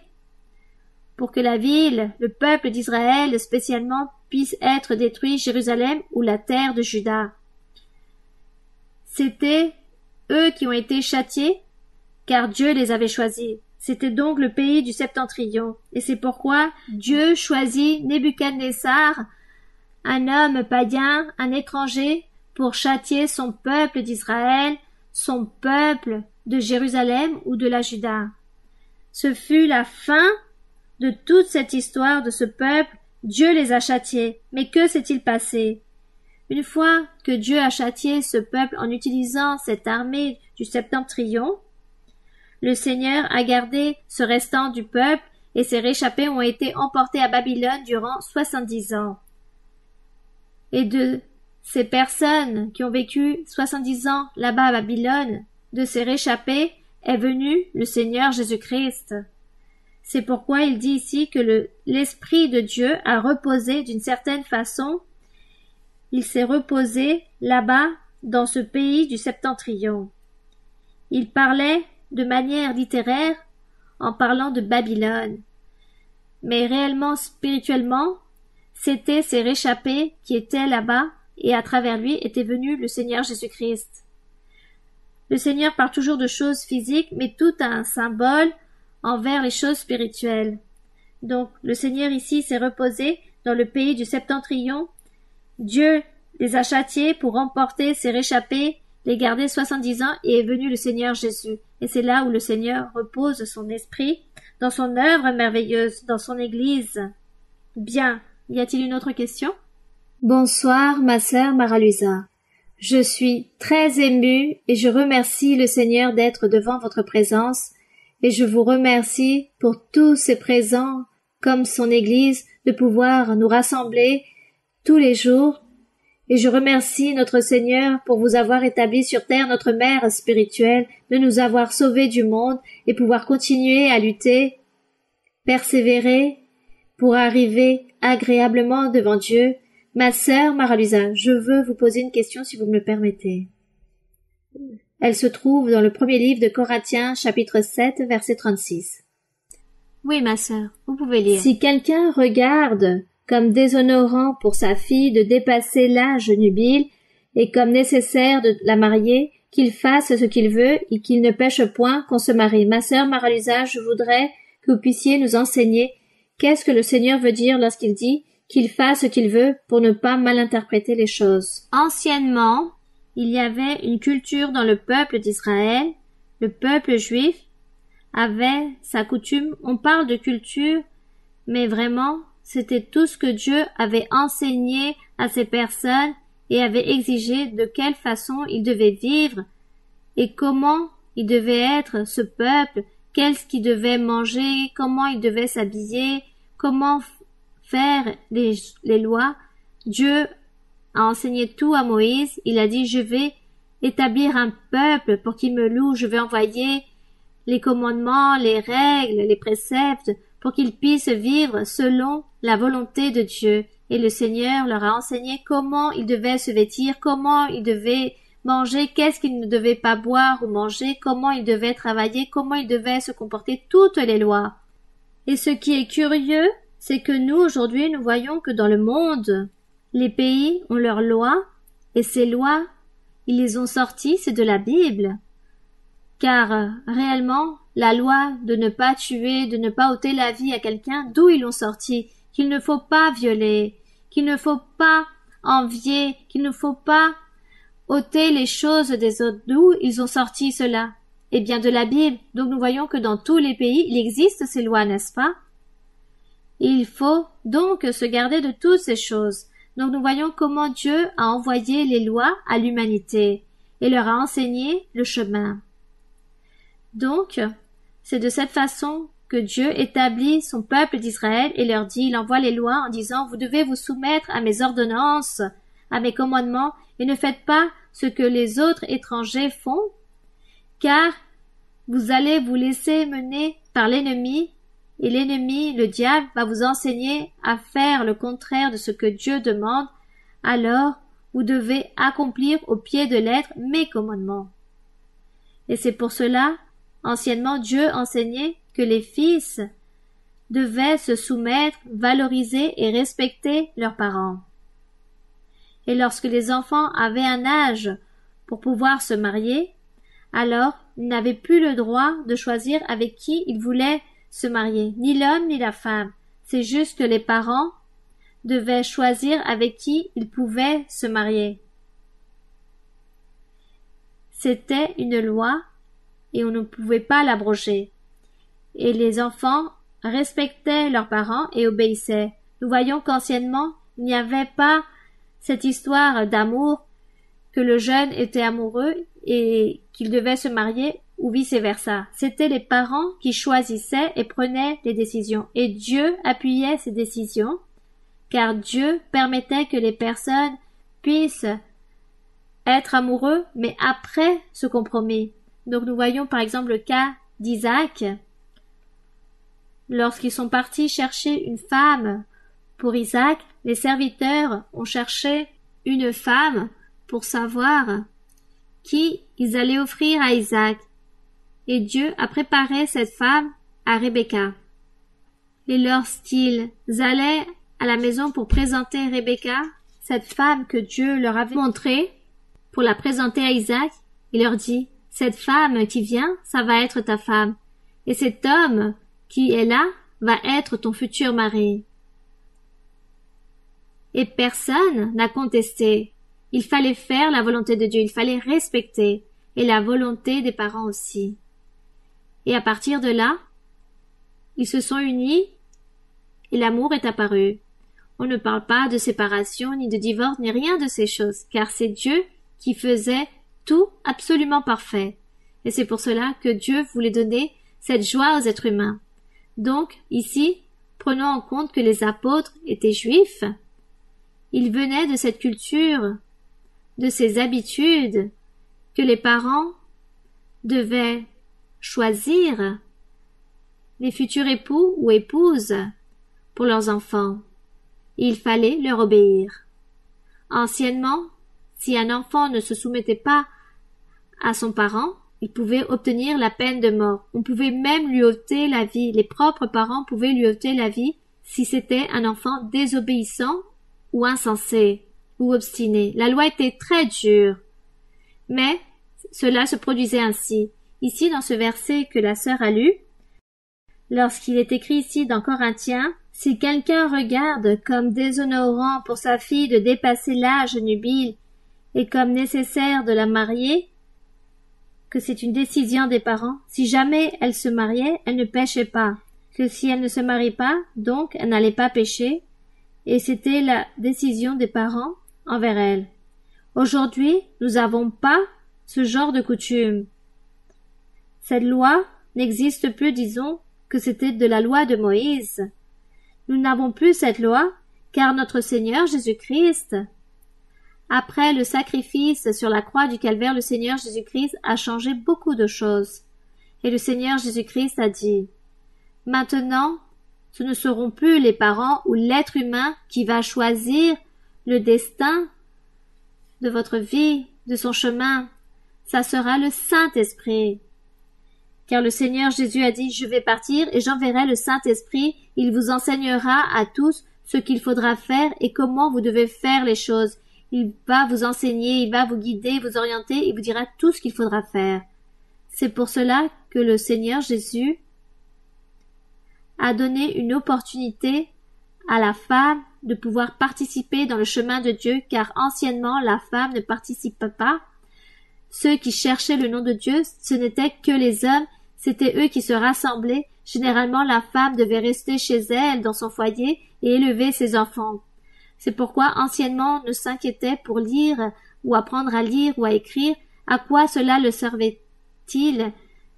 pour que la ville, le peuple d'Israël spécialement, puisse être détruit, Jérusalem ou la terre de Juda. C'était eux qui ont été châtiés car Dieu les avait choisis. C'était donc le pays du septentrion, et c'est pourquoi Dieu choisit Nebuchadnezzar, un homme païen, un étranger, pour châtier son peuple d'Israël, son peuple de Jérusalem ou de la Juda. Ce fut la fin de toute cette histoire de ce peuple. Dieu les a châtiés. Mais que s'est-il passé? Une fois que Dieu a châtié ce peuple en utilisant cette armée du septentrion, le Seigneur a gardé ce restant du peuple et ses réchappés ont été emportés à Babylone durant soixante-dix ans. Et de ces personnes qui ont vécu soixante-dix ans là-bas à Babylone, de ces réchappés, est venu le Seigneur Jésus-Christ. C'est pourquoi il dit ici que l'Esprit de Dieu a reposé d'une certaine façon. Il s'est reposé là-bas dans ce pays du septentrion. Il parlait de manière littéraire en parlant de Babylone. Mais réellement, spirituellement, c'était ces réchappés qui étaient là-bas et à travers lui était venu le Seigneur Jésus-Christ. Le Seigneur parle toujours de choses physiques, mais tout a un symbole envers les choses spirituelles. Donc, le Seigneur ici s'est reposé dans le pays du septentrion. Dieu les a châtiés pour emporter ses réchappés, les garder soixante-dix ans, et est venu le Seigneur Jésus. Et c'est là où le Seigneur repose son esprit, dans son œuvre merveilleuse, dans son Église. Bien. Y a-t-il une autre question? Bonsoir, ma sœur Maralusa. Je suis très émue et je remercie le Seigneur d'être devant votre présence et je vous remercie pour tous ces présents comme son Église de pouvoir nous rassembler tous les jours et je remercie notre Seigneur pour vous avoir établi sur terre notre mère spirituelle, de nous avoir sauvés du monde et pouvoir continuer à lutter, persévérer pour arriver agréablement devant Dieu Ma sœur Maralusa, je veux vous poser une question si vous me le permettez. Elle se trouve dans le premier livre de Corinthiens, chapitre 7, verset 36. Oui, ma sœur, vous pouvez lire. Si quelqu'un regarde comme déshonorant pour sa fille de dépasser l'âge nubile et comme nécessaire de la marier, qu'il fasse ce qu'il veut et qu'il ne pêche point qu'on se marie. Ma sœur Maralusa, je voudrais que vous puissiez nous enseigner qu'est-ce que le Seigneur veut dire lorsqu'il dit qu'il fasse ce qu'il veut pour ne pas mal interpréter les choses. Anciennement, il y avait une culture dans le peuple d'Israël. Le peuple juif avait sa coutume. On parle de culture, mais vraiment, c'était tout ce que Dieu avait enseigné à ces personnes et avait exigé de quelle façon ils devaient vivre et comment il devait être ce peuple, qu'est-ce qu'ils devaient manger, comment ils devaient s'habiller, comment faire les, lois, Dieu a enseigné tout à Moïse. Il a dit, je vais établir un peuple pour qu'il me loue. Je vais envoyer les commandements, les règles, les préceptes pour qu'ils puissent vivre selon la volonté de Dieu. Et le Seigneur leur a enseigné comment ils devaient se vêtir, comment ils devaient manger, qu'est-ce qu'ils ne devaient pas boire ou manger, comment ils devaient travailler, comment ils devaient se comporter, toutes les lois. Et ce qui est curieux, c'est que nous, aujourd'hui, nous voyons que dans le monde, les pays ont leurs lois, et ces lois, ils les ont sorties, c'est de la Bible. Car, réellement, la loi de ne pas tuer, de ne pas ôter la vie à quelqu'un, d'où ils l'ont sorti, qu'il ne faut pas violer, qu'il ne faut pas envier, qu'il ne faut pas ôter les choses des autres, d'où ils ont sorti cela? Eh bien, de la Bible. Donc nous voyons que dans tous les pays, il existe ces lois, n'est-ce pas? Il faut donc se garder de toutes ces choses. Donc nous voyons comment Dieu a envoyé les lois à l'humanité et leur a enseigné le chemin. Donc, c'est de cette façon que Dieu établit son peuple d'Israël et leur dit, il envoie les lois en disant, vous devez vous soumettre à mes ordonnances, à mes commandements, et ne faites pas ce que les autres étrangers font, car vous allez vous laisser mener par l'ennemi et l'ennemi, le diable, va vous enseigner à faire le contraire de ce que Dieu demande, alors vous devez accomplir au pied de l'être mes commandements. Et c'est pour cela, anciennement, Dieu enseignait que les fils devaient se soumettre, valoriser et respecter leurs parents. Et lorsque les enfants avaient un âge pour pouvoir se marier, alors ils n'avaient plus le droit de choisir avec qui ils voulaient se marier, ni l'homme ni la femme. C'est juste que les parents devaient choisir avec qui ils pouvaient se marier. C'était une loi et on ne pouvait pas l'abroger. Et les enfants respectaient leurs parents et obéissaient. Nous voyons qu'anciennement, il n'y avait pas cette histoire d'amour que le jeune était amoureux et qu'il devait se marier ou vice-versa. C'étaient les parents qui choisissaient et prenaient les décisions. Et Dieu appuyait ces décisions, car Dieu permettait que les personnes puissent être amoureux, mais après ce compromis. Donc nous voyons par exemple le cas d'Isaac. Lorsqu'ils sont partis chercher une femme pour Isaac, les serviteurs ont cherché une femme pour savoir qui ils allaient offrir à Isaac. Et Dieu a préparé cette femme à Rebecca. Et lorsqu'ils allaient à la maison pour présenter Rebecca, cette femme que Dieu leur avait montrée, pour la présenter à Isaac, il leur dit, cette femme qui vient, ça va être ta femme, et cet homme qui est là va être ton futur mari. Et personne n'a contesté. Il fallait faire la volonté de Dieu, il fallait respecter, et la volonté des parents aussi. Et à partir de là, ils se sont unis et l'amour est apparu. On ne parle pas de séparation, ni de divorce, ni rien de ces choses, car c'est Dieu qui faisait tout absolument parfait. Et c'est pour cela que Dieu voulait donner cette joie aux êtres humains. Donc, ici, prenons en compte que les apôtres étaient juifs. Ils venaient de cette culture, de ces habitudes que les parents devaient choisir les futurs époux ou épouses pour leurs enfants. Il fallait leur obéir. Anciennement, si un enfant ne se soumettait pas à son parent, il pouvait obtenir la peine de mort. On pouvait même lui ôter la vie. Les propres parents pouvaient lui ôter la vie si c'était un enfant désobéissant ou insensé ou obstiné. La loi était très dure. Mais cela se produisait ainsi. Ici, dans ce verset que la sœur a lu, lorsqu'il est écrit ici dans Corinthiens, si quelqu'un regarde comme déshonorant pour sa fille de dépasser l'âge nubile et comme nécessaire de la marier, que c'est une décision des parents, si jamais elle se mariait, elle ne péchait pas, que si elle ne se marie pas, donc elle n'allait pas pécher, et c'était la décision des parents envers elle. Aujourd'hui, nous n'avons pas ce genre de coutume. Cette loi n'existe plus, disons, que c'était de la loi de Moïse. Nous n'avons plus cette loi, car notre Seigneur Jésus-Christ, après le sacrifice sur la croix du calvaire, le Seigneur Jésus-Christ a changé beaucoup de choses. Et le Seigneur Jésus-Christ a dit, Maintenant, ce ne seront plus les parents ou l'être humain qui va choisir le destin de votre vie, de son chemin. Ça sera le Saint-Esprit. Car le Seigneur Jésus a dit, je vais partir et j'enverrai le Saint-Esprit, il vous enseignera à tous ce qu'il faudra faire et comment vous devez faire les choses. Il va vous enseigner, il va vous guider, vous orienter, et vous dira tout ce qu'il faudra faire. C'est pour cela que le Seigneur Jésus a donné une opportunité à la femme de pouvoir participer dans le chemin de Dieu, car anciennement la femme ne participait pas. Ceux qui cherchaient le nom de Dieu, ce n'étaient que les hommes, c'étaient eux qui se rassemblaient. Généralement, la femme devait rester chez elle, dans son foyer, et élever ses enfants. C'est pourquoi anciennement on ne s'inquiétait pour lire ou apprendre à lire ou à écrire, à quoi cela le servait-il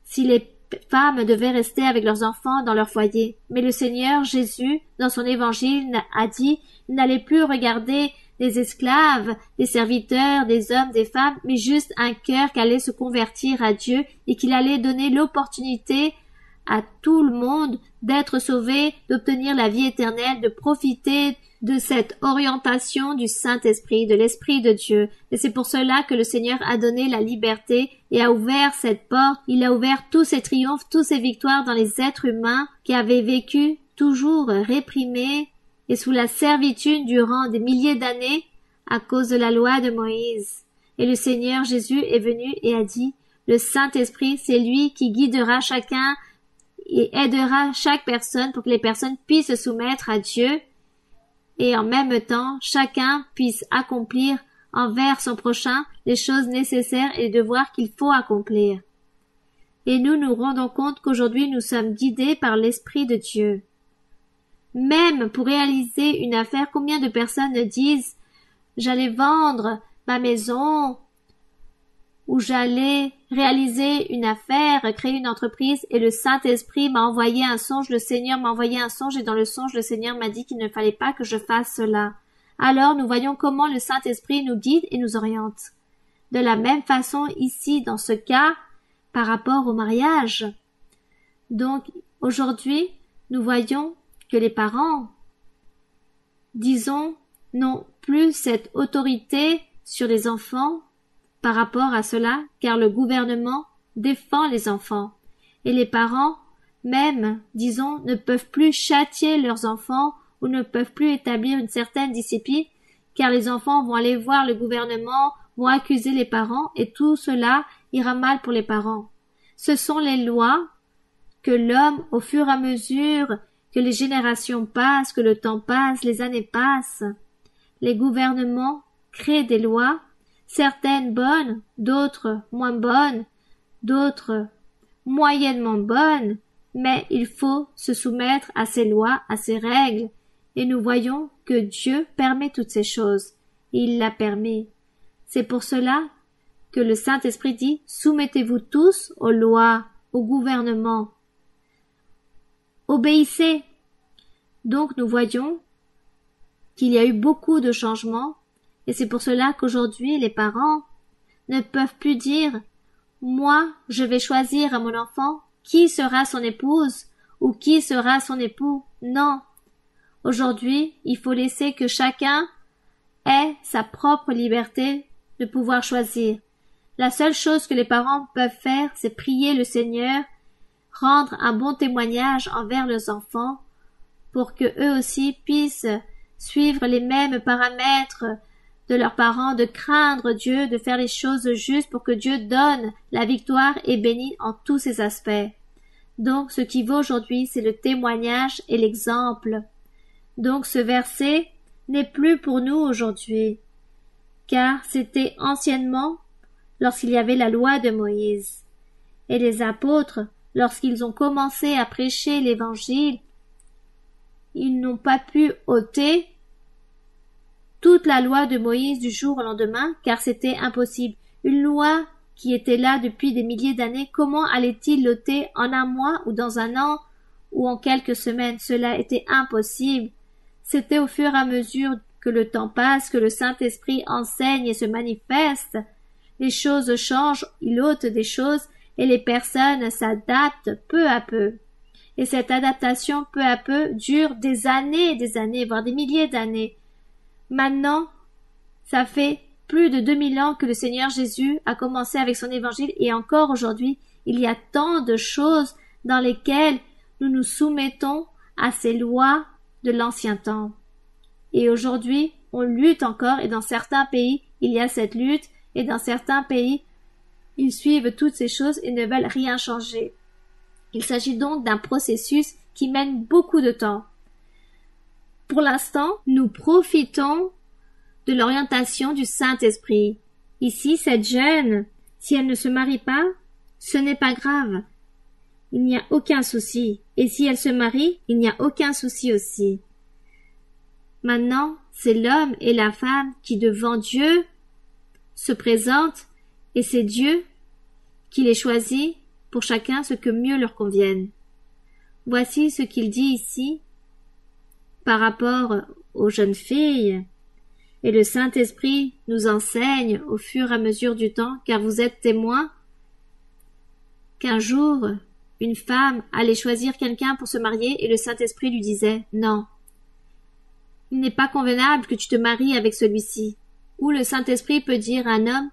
si les femmes devaient rester avec leurs enfants dans leur foyer? Mais le Seigneur Jésus, dans son évangile, a dit, n'allait plus regarder des esclaves, des serviteurs, des hommes, des femmes, mais juste un cœur qui allait se convertir à Dieu et qu'il allait donner l'opportunité à tout le monde d'être sauvé, d'obtenir la vie éternelle, de profiter de cette orientation du Saint-Esprit, de l'Esprit de Dieu. Et c'est pour cela que le Seigneur a donné la liberté et a ouvert cette porte. Il a ouvert tous ses triomphes, tous ses victoires dans les êtres humains qui avaient vécu toujours réprimés et sous la servitude durant des milliers d'années à cause de la loi de Moïse. Et le Seigneur Jésus est venu et a dit, le Saint-Esprit, c'est lui qui guidera chacun et aidera chaque personne pour que les personnes puissent se soumettre à Dieu et en même temps chacun puisse accomplir envers son prochain les choses nécessaires et les devoirs qu'il faut accomplir. et nous nous rendons compte qu'aujourd'hui nous sommes guidés par l'Esprit de Dieu. Même pour réaliser une affaire, combien de personnes disent j'allais vendre ma maison ou j'allais réaliser une affaire, créer une entreprise et le Saint-Esprit m'a envoyé un songe, le Seigneur m'a envoyé un songe et dans le songe le Seigneur m'a dit qu'il ne fallait pas que je fasse cela. Alors nous voyons comment le Saint-Esprit nous guide et nous oriente. De la même façon ici dans ce cas par rapport au mariage. Donc aujourd'hui nous voyons que les parents, disons, n'ont plus cette autorité sur les enfants par rapport à cela, car le gouvernement défend les enfants, et les parents, même, disons, ne peuvent plus châtier leurs enfants ou ne peuvent plus établir une certaine discipline, car les enfants vont aller voir le gouvernement, vont accuser les parents, et tout cela ira mal pour les parents. Ce sont les lois que l'homme, au fur et à mesure que les générations passent, que le temps passe, les années passent, les gouvernements créent des lois, certaines bonnes, d'autres moins bonnes, d'autres moyennement bonnes, mais il faut se soumettre à ces lois, à ces règles, et nous voyons que Dieu permet toutes ces choses. Il l'a permis. C'est pour cela que le Saint-Esprit dit Soumettez-vous tous aux lois, au gouvernement. Obéissez. Donc nous voyons qu'il y a eu beaucoup de changements, et c'est pour cela qu'aujourd'hui les parents ne peuvent plus dire Moi, je vais choisir à mon enfant qui sera son épouse ou qui sera son époux. Non. Aujourd'hui, il faut laisser que chacun ait sa propre liberté de pouvoir choisir. La seule chose que les parents peuvent faire, c'est prier le Seigneur rendre un bon témoignage envers leurs enfants pour que eux aussi puissent suivre les mêmes paramètres de leurs parents, de craindre Dieu, de faire les choses justes pour que Dieu donne la victoire et bénisse en tous ses aspects. Donc ce qui vaut aujourd'hui, c'est le témoignage et l'exemple. Donc ce verset n'est plus pour nous aujourd'hui, car c'était anciennement lorsqu'il y avait la loi de Moïse. Et les apôtres lorsqu'ils ont commencé à prêcher l'Évangile, ils n'ont pas pu ôter toute la loi de Moïse du jour au lendemain, car c'était impossible. Une loi qui était là depuis des milliers d'années, comment allait-il l'ôter en un mois ou dans un an ou en quelques semaines? Cela était impossible. C'était au fur et à mesure que le temps passe, que le Saint-Esprit enseigne et se manifeste. Les choses changent, il ôte des choses, et les personnes s'adaptent peu à peu. Et cette adaptation peu à peu dure des années et des années, voire des milliers d'années. Maintenant, ça fait plus de deux mille ans que le Seigneur Jésus a commencé avec son évangile et encore aujourd'hui, il y a tant de choses dans lesquelles nous nous soumettons à ces lois de l'ancien temps. Et aujourd'hui, on lutte encore et dans certains pays, il y a cette lutte et dans certains pays, ils suivent toutes ces choses et ne veulent rien changer. Il s'agit donc d'un processus qui mène beaucoup de temps. Pour l'instant, nous profitons de l'orientation du Saint-Esprit. Ici, cette jeune, si elle ne se marie pas, ce n'est pas grave. Il n'y a aucun souci. Et si elle se marie, il n'y a aucun souci aussi. Maintenant, c'est l'homme et la femme qui devant Dieu se présentent et c'est Dieu qui les choisit pour chacun ce que mieux leur convienne. Voici ce qu'il dit ici par rapport aux jeunes filles. Et le Saint-Esprit nous enseigne au fur et à mesure du temps, car vous êtes témoins, qu'un jour, une femme allait choisir quelqu'un pour se marier et le Saint-Esprit lui disait non. Il n'est pas convenable que tu te maries avec celui-ci. Ou le Saint-Esprit peut dire à un homme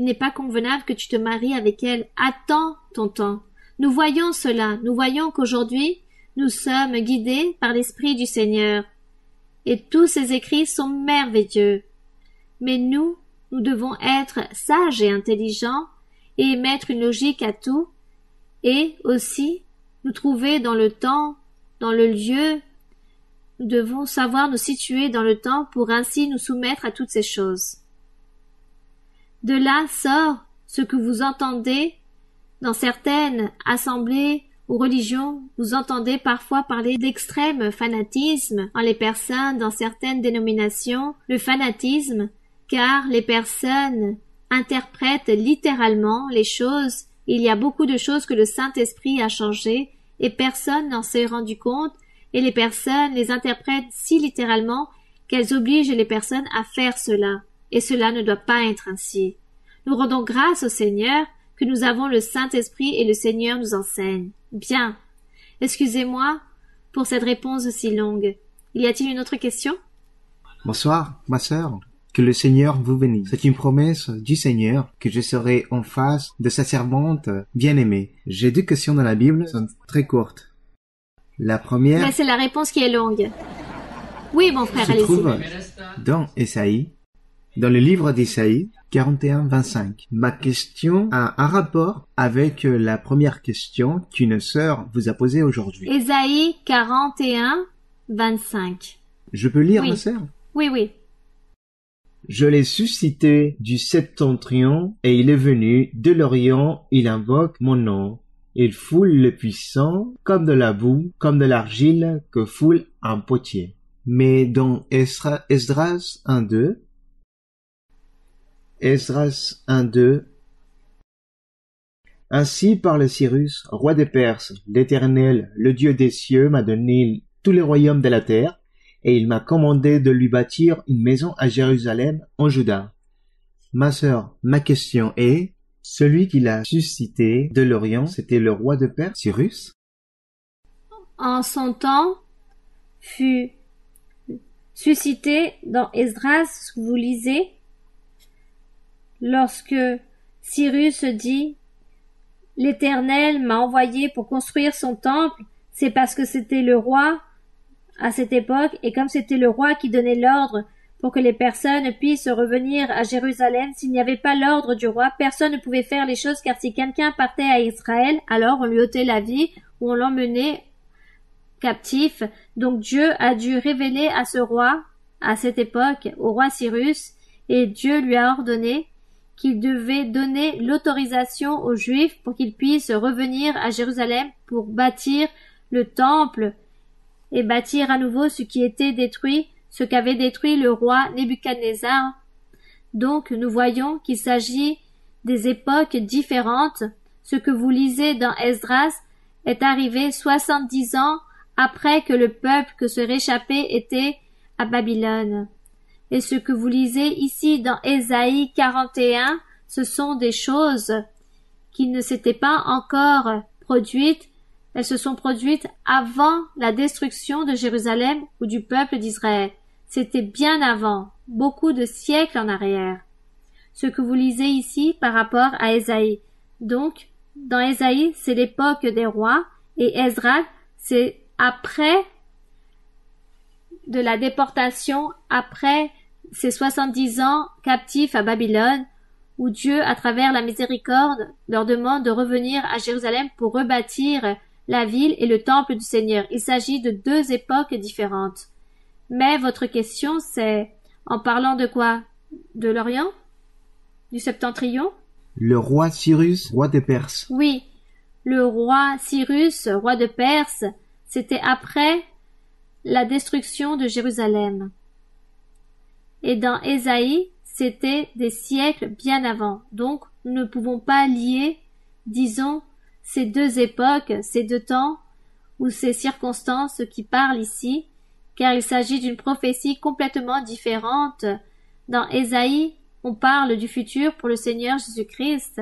il n'est pas convenable que tu te maries avec elle. Attends ton temps. Nous voyons cela. Nous voyons qu'aujourd'hui, nous sommes guidés par l'Esprit du Seigneur. Et tous ces écrits sont merveilleux. Mais nous, nous devons être sages et intelligents et mettre une logique à tout et aussi nous trouver dans le temps, dans le lieu. Nous devons savoir nous situer dans le temps pour ainsi nous soumettre à toutes ces choses. De là sort ce que vous entendez dans certaines assemblées ou religions, vous entendez parfois parler d'extrême fanatisme en les personnes dans certaines dénominations, le fanatisme, car les personnes interprètent littéralement les choses. Il y a beaucoup de choses que le Saint-Esprit a changées et personne n'en s'est rendu compte et les personnes les interprètent si littéralement qu'elles obligent les personnes à faire cela. Et cela ne doit pas être ainsi. Nous rendons grâce au Seigneur que nous avons le Saint-Esprit et le Seigneur nous enseigne. Bien. Excusez-moi pour cette réponse aussi longue. Y a-t-il une autre question? Bonsoir, ma sœur. Que le Seigneur vous bénisse. C'est une promesse du Seigneur que je serai en face de sa servante bien-aimée. J'ai deux questions dans la Bible, sont très courtes. La première. Mais c'est la réponse qui est longue. Oui, mon frère, allez-y. trouve dans Esaïe, dans le livre d'Esaïe 41-25. Ma question a un rapport avec la première question qu'une sœur vous a posée aujourd'hui. Esaïe 41, 25. Je peux lire, Oui. ma sœur? Oui, oui. Je l'ai suscité du septentrion et il est venu de l'Orient, il invoque mon nom. Il foule le puissant comme de la boue, comme de l'argile que foule un potier. Mais dans Esdras 1.2, Esdras 1.2, Ainsi parle Cyrus, roi des Perses, l'Éternel, le Dieu des cieux, m'a donné tous les royaumes de la terre, et il m'a commandé de lui bâtir une maison à Jérusalem, en Juda. Ma sœur, ma question est, celui qui l'a suscité de l'Orient, c'était le roi de Perse, Cyrus? En son temps, fut suscité dans Esdras, vous lisez, lorsque Cyrus dit L'Éternel m'a envoyé pour construire son temple, c'est parce que c'était le roi à cette époque, et comme c'était le roi qui donnait l'ordre pour que les personnes puissent revenir à Jérusalem, s'il n'y avait pas l'ordre du roi, personne ne pouvait faire les choses, car si quelqu'un partait à Israël, alors on lui ôtait la vie ou on l'emmenait captif. Donc Dieu a dû révéler à ce roi, à cette époque, au roi Cyrus, et Dieu lui a ordonné qu'il devait donner l'autorisation aux Juifs pour qu'ils puissent revenir à Jérusalem pour bâtir le temple et bâtir à nouveau ce qui était détruit, ce qu'avait détruit le roi Nebuchadnezzar. Donc nous voyons qu'il s'agit des époques différentes. Ce que vous lisez dans Esdras est arrivé soixante-dix ans après que le peuple que se réchappait était à Babylone. Et ce que vous lisez ici dans Ésaïe 41, ce sont des choses qui ne s'étaient pas encore produites, elles se sont produites avant la destruction de Jérusalem ou du peuple d'Israël. C'était bien avant, beaucoup de siècles en arrière. Ce que vous lisez ici par rapport à Ésaïe. Donc, dans Ésaïe, c'est l'époque des rois et Ezra, c'est après de la déportation, après ces 70 ans captifs à Babylone, où Dieu, à travers la miséricorde, leur demande de revenir à Jérusalem pour rebâtir la ville et le temple du Seigneur. Il s'agit de deux époques différentes. Mais votre question, c'est en parlant de quoi? De l'Orient? Du Septentrion? Le roi Cyrus, roi des Perses. Oui, le roi Cyrus, roi de Perse, c'était après la destruction de Jérusalem. Et dans Ésaïe, c'était des siècles bien avant. Donc, nous ne pouvons pas lier, disons, ces deux époques, ces deux temps, ou ces circonstances qui parlent ici, car il s'agit d'une prophétie complètement différente. Dans Ésaïe, on parle du futur pour le Seigneur Jésus-Christ,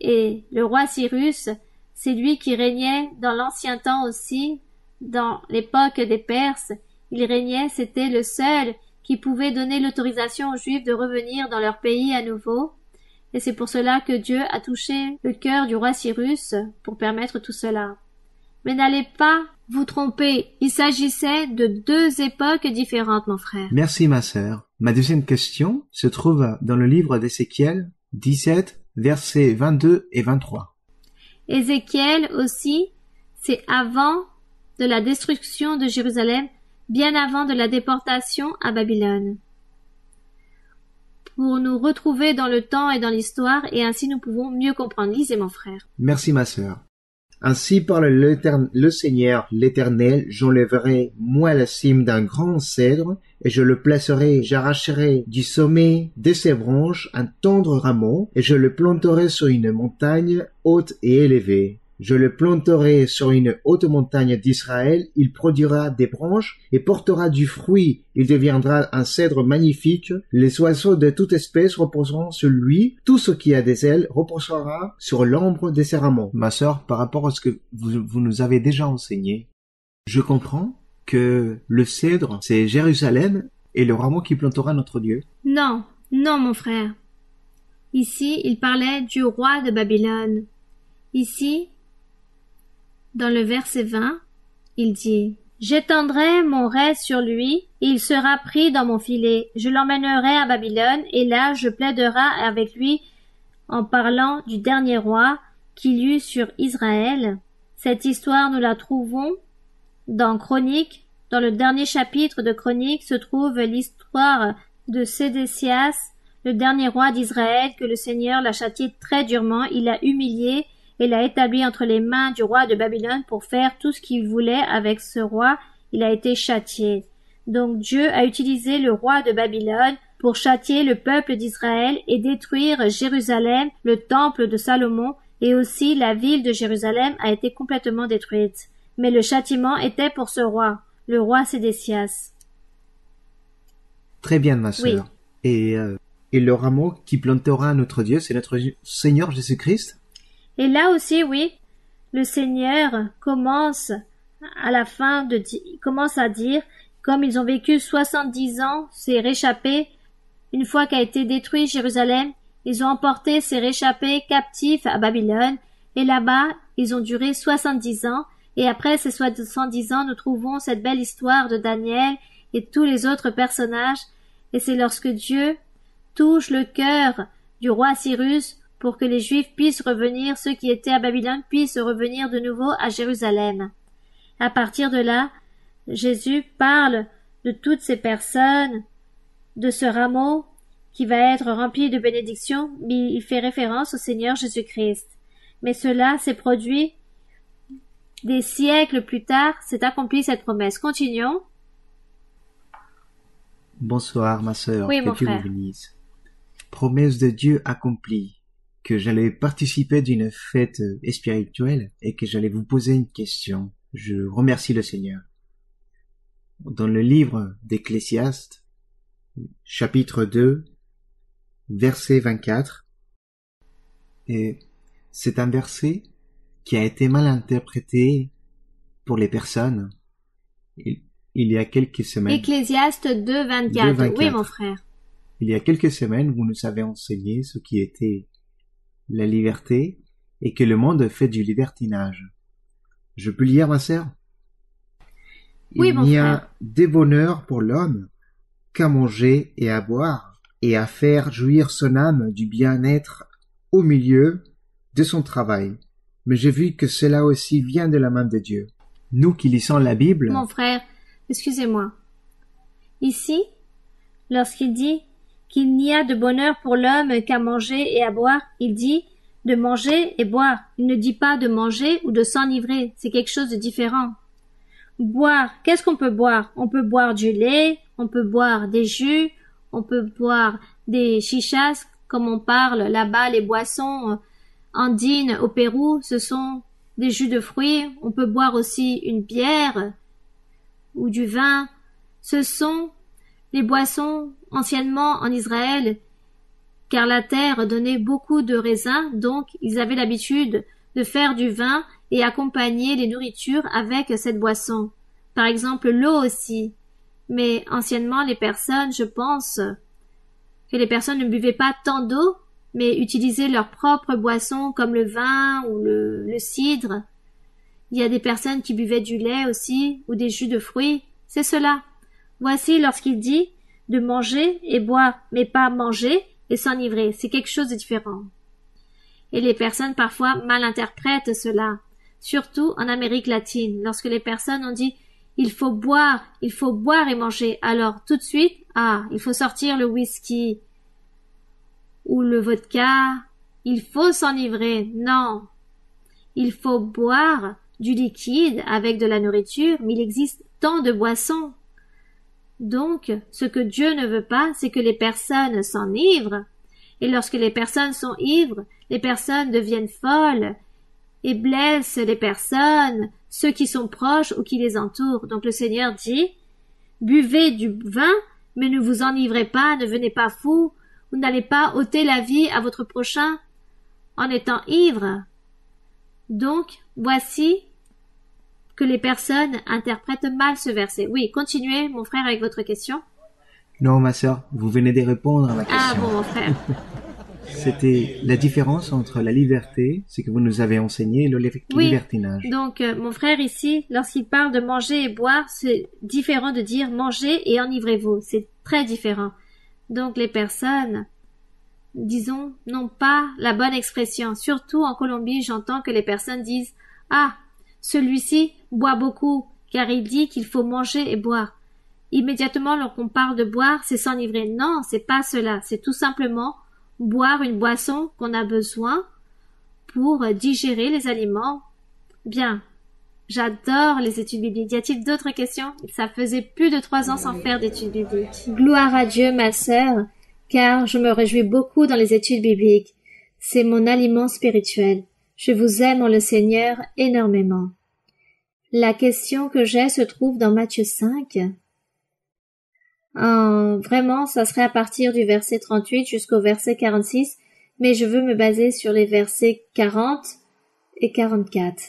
et le roi Cyrus, c'est lui qui régnait dans l'ancien temps aussi, dans l'époque des Perses. Il régnait, c'était le seul qui pouvait donner l'autorisation aux Juifs de revenir dans leur pays à nouveau. Et c'est pour cela que Dieu a touché le cœur du roi Cyrus pour permettre tout cela. Mais n'allez pas vous tromper. Il s'agissait de deux époques différentes, mon frère. Merci ma sœur. Ma deuxième question se trouve dans le livre d'Ézéchiel 17, versets 22 et 23. Ézéchiel aussi, c'est avant de la destruction de Jérusalem, bien avant de la déportation à Babylone. pour nous retrouver dans le temps et dans l'histoire, et ainsi nous pouvons mieux comprendre. Lisez, mon frère. Merci, ma sœur. Ainsi parle le Seigneur l'Éternel, j'enlèverai moi la cime d'un grand cèdre, et je le placerai, j'arracherai du sommet de ses branches un tendre rameau, et je le planterai sur une montagne haute et élevée. Je le planterai sur une haute montagne d'Israël, il produira des branches et portera du fruit, il deviendra un cèdre magnifique, les oiseaux de toute espèce reposeront sur lui, tout ce qui a des ailes reposera sur l'ombre de ses rameaux. Ma sœur, par rapport à ce que vous, vous nous avez déjà enseigné, je comprends que le cèdre, c'est Jérusalem et le rameau qui plantera notre Dieu. Non, non, mon frère. Ici, il parlait du roi de Babylone. Ici, dans le verset 20, il dit J'étendrai mon reste sur lui, et il sera pris dans mon filet. Je l'emmènerai à Babylone, et là je plaiderai avec lui en parlant du dernier roi qu'il eut sur Israël. Cette histoire nous la trouvons dans Chronique. Dans le dernier chapitre de Chronique se trouve l'histoire de Sédécias, le dernier roi d'Israël, que le Seigneur l'a châtié très durement. Il l'a humilié et l'a établi entre les mains du roi de Babylone pour faire tout ce qu'il voulait avec ce roi, il a été châtié. Donc Dieu a utilisé le roi de Babylone pour châtier le peuple d'Israël et détruire Jérusalem, le temple de Salomon, et aussi la ville de Jérusalem a été complètement détruite. Mais le châtiment était pour ce roi, le roi Sédécias. Très bien, ma sœur. Et, euh, et le rameau qui plantera notre Dieu, c'est notre Seigneur Jésus-Christ? Et là aussi, oui, le Seigneur commence à la fin de commence à dire comme ils ont vécu soixante-dix ans, ces réchappés, une fois qu'a été détruit Jérusalem, ils ont emporté ces réchappés captifs à Babylone, et là-bas, ils ont duré soixante-dix ans, et après ces soixante-dix ans, nous trouvons cette belle histoire de Daniel et tous les autres personnages, et c'est lorsque Dieu touche le cœur du roi Cyrus pour que les Juifs puissent revenir, ceux qui étaient à Babylone puissent revenir de nouveau à Jérusalem. À partir de là, Jésus parle de toutes ces personnes, de ce rameau qui va être rempli de bénédictions, mais il fait référence au Seigneur Jésus-Christ. Mais cela s'est produit des siècles plus tard, s'est accompli cette promesse. Continuons. Bonsoir, ma sœur. Oui, mon frère. Promesse de Dieu accomplie que j'allais participer d'une fête spirituelle et que j'allais vous poser une question. Je remercie le Seigneur. Dans le livre d'Ecclésiaste, chapitre 2, verset 24, et c'est un verset qui a été mal interprété pour les personnes. Il, y a quelques semaines. Ecclésiaste 2, 24. Oui, mon frère. Il y a quelques semaines, vous nous avez enseigné ce qui était la liberté et que le monde fait du libertinage. Je peux lire, ma sœur? Oui, Il n'y a des bonheurs pour l'homme qu'à manger et à boire, et à faire jouir son âme du bien-être au milieu de son travail. Mais j'ai vu que cela aussi vient de la main de Dieu. Nous qui lisons la Bible. Mon frère, excusez-moi. Ici, lorsqu'il dit qu'il n'y a de bonheur pour l'homme qu'à manger et à boire. Il dit de manger et boire. Il ne dit pas de manger ou de s'enivrer. C'est quelque chose de différent. Boire. Qu'est-ce qu'on peut boire? On peut boire du lait, on peut boire des jus, on peut boire des chichas, comme on parle là-bas, les boissons andines au Pérou, ce sont des jus de fruits. On peut boire aussi une bière ou du vin. Ce sont les boissons anciennement en Israël, car la terre donnait beaucoup de raisins, donc ils avaient l'habitude de faire du vin et accompagner les nourritures avec cette boisson. Par exemple l'eau aussi. Mais anciennement les personnes, je pense, que les personnes ne buvaient pas tant d'eau, mais utilisaient leurs propres boissons comme le vin ou le, le cidre. Il y a des personnes qui buvaient du lait aussi ou des jus de fruits. C'est cela. Voici lorsqu'il dit de manger et boire, mais pas manger et s'enivrer. C'est quelque chose de différent. Et les personnes parfois mal interprètent cela, surtout en Amérique latine, lorsque les personnes ont dit il faut boire, il faut boire et manger. Alors tout de suite, ah, il faut sortir le whisky, ou le vodka, il faut s'enivrer. Non. Il faut boire du liquide avec de la nourriture, mais il existe tant de boissons. Donc, ce que Dieu ne veut pas, c'est que les personnes s'enivrent. Et lorsque les personnes sont ivres, les personnes deviennent folles et blessent les personnes, ceux qui sont proches ou qui les entourent. Donc le Seigneur dit, buvez du vin, mais ne vous enivrez pas, ne venez pas fous, vous n'allez pas ôter la vie à votre prochain en étant ivre. Donc, voici que les personnes interprètent mal ce verset. Oui, continuez, mon frère, avec votre question. Non, ma sœur, vous venez de répondre à ma question. Ah bon, mon frère. C'était la différence entre la liberté, ce que vous nous avez enseigné, et le Oui. libertinage. Donc, euh, mon frère ici, lorsqu'il parle de manger et boire, c'est différent de dire manger et enivrez-vous. C'est très différent. Donc, les personnes, disons, n'ont pas la bonne expression. Surtout en Colombie, j'entends que les personnes disent Ah, celui-ci boit beaucoup, car il dit qu'il faut manger et boire. Immédiatement, lorsqu'on parle de boire, c'est s'enivrer. Non, c'est pas cela. C'est tout simplement boire une boisson qu'on a besoin pour digérer les aliments. Bien. J'adore les études bibliques. Y a-t-il d'autres questions? Ça faisait plus de trois ans sans faire d'études bibliques. Gloire à Dieu, ma sœur, car je me réjouis beaucoup dans les études bibliques. C'est mon aliment spirituel. Je vous aime en le Seigneur énormément. La question que j'ai se trouve dans Matthieu 5. Euh, vraiment, ça serait à partir du verset 38 jusqu'au verset 46, mais je veux me baser sur les versets 40 et 44.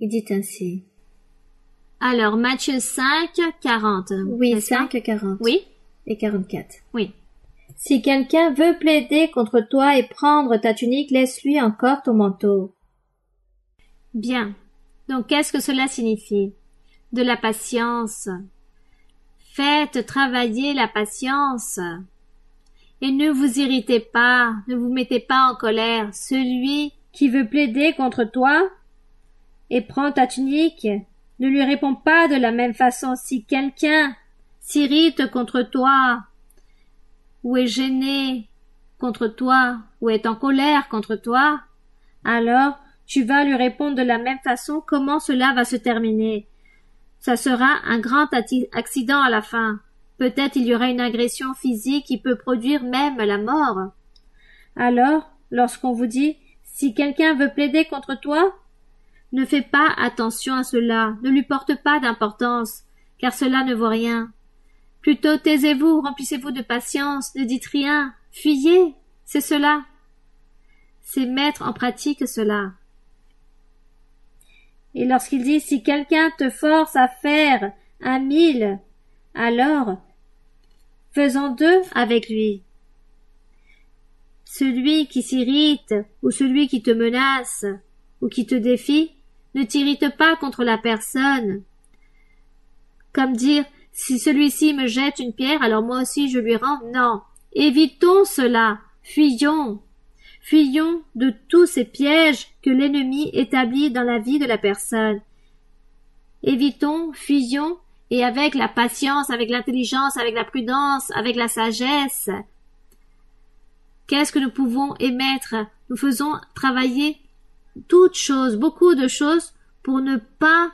Il dit ainsi. Alors, Matthieu 5, 40. Oui, n'est-ce pas? 5, 40 Oui, et 44. oui. Si quelqu'un veut plaider contre toi et prendre ta tunique, laisse-lui encore ton manteau. Bien. Donc, qu'est-ce que cela signifie? De la patience. Faites travailler la patience. Et ne vous irritez pas, ne vous mettez pas en colère. Celui Qui veut plaider contre toi et prend ta tunique, ne lui réponds pas de la même façon. Si quelqu'un s'irrite contre toi, ou est gêné contre toi, ou est en colère contre toi, alors tu vas lui répondre de la même façon comment cela va se terminer? Ça sera un grand accident à la fin. Peut-être il y aura une agression physique qui peut produire même la mort. Alors, lorsqu'on vous dit si quelqu'un veut plaider contre toi, Ne fais pas attention à cela, ne lui porte pas d'importance, car cela ne vaut rien. Plutôt taisez-vous, remplissez-vous de patience, ne dites rien, fuyez, c'est cela. C'est mettre en pratique cela. Et lorsqu'il dit si quelqu'un te force à faire un mille, alors faisons deux avec lui. Celui qui s'irrite, ou celui qui te menace, ou qui te défie, ne t'irrite pas contre la personne. Comme dire, si celui-ci me jette une pierre, alors moi aussi je lui rends. Non. Évitons cela. Fuyons. Fuyons de tous ces pièges que l'ennemi établit dans la vie de la personne. Évitons, fuyons, et avec la patience, avec l'intelligence, avec la prudence, avec la sagesse, qu'est-ce que nous pouvons émettre? Nous faisons travailler toutes choses, beaucoup de choses, pour ne pas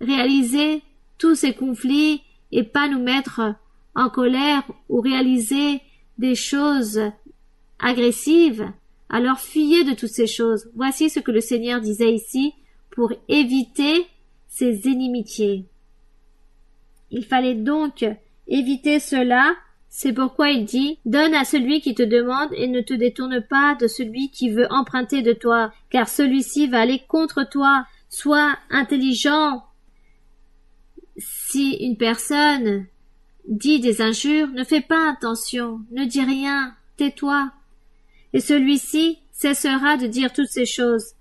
réaliser tous ces conflits et pas nous mettre en colère ou réaliser des choses agressives. Alors fuyez de toutes ces choses. Voici ce que le Seigneur disait ici pour éviter ces inimitiés. Il fallait donc éviter cela. C'est pourquoi il dit Donne à celui qui te demande et ne te détourne pas de celui qui veut emprunter de toi, car celui-ci va aller contre toi. Sois intelligent. Si une personne dit des injures, ne fais pas attention, ne dis rien, tais-toi. Et celui-ci cessera de dire toutes ces choses,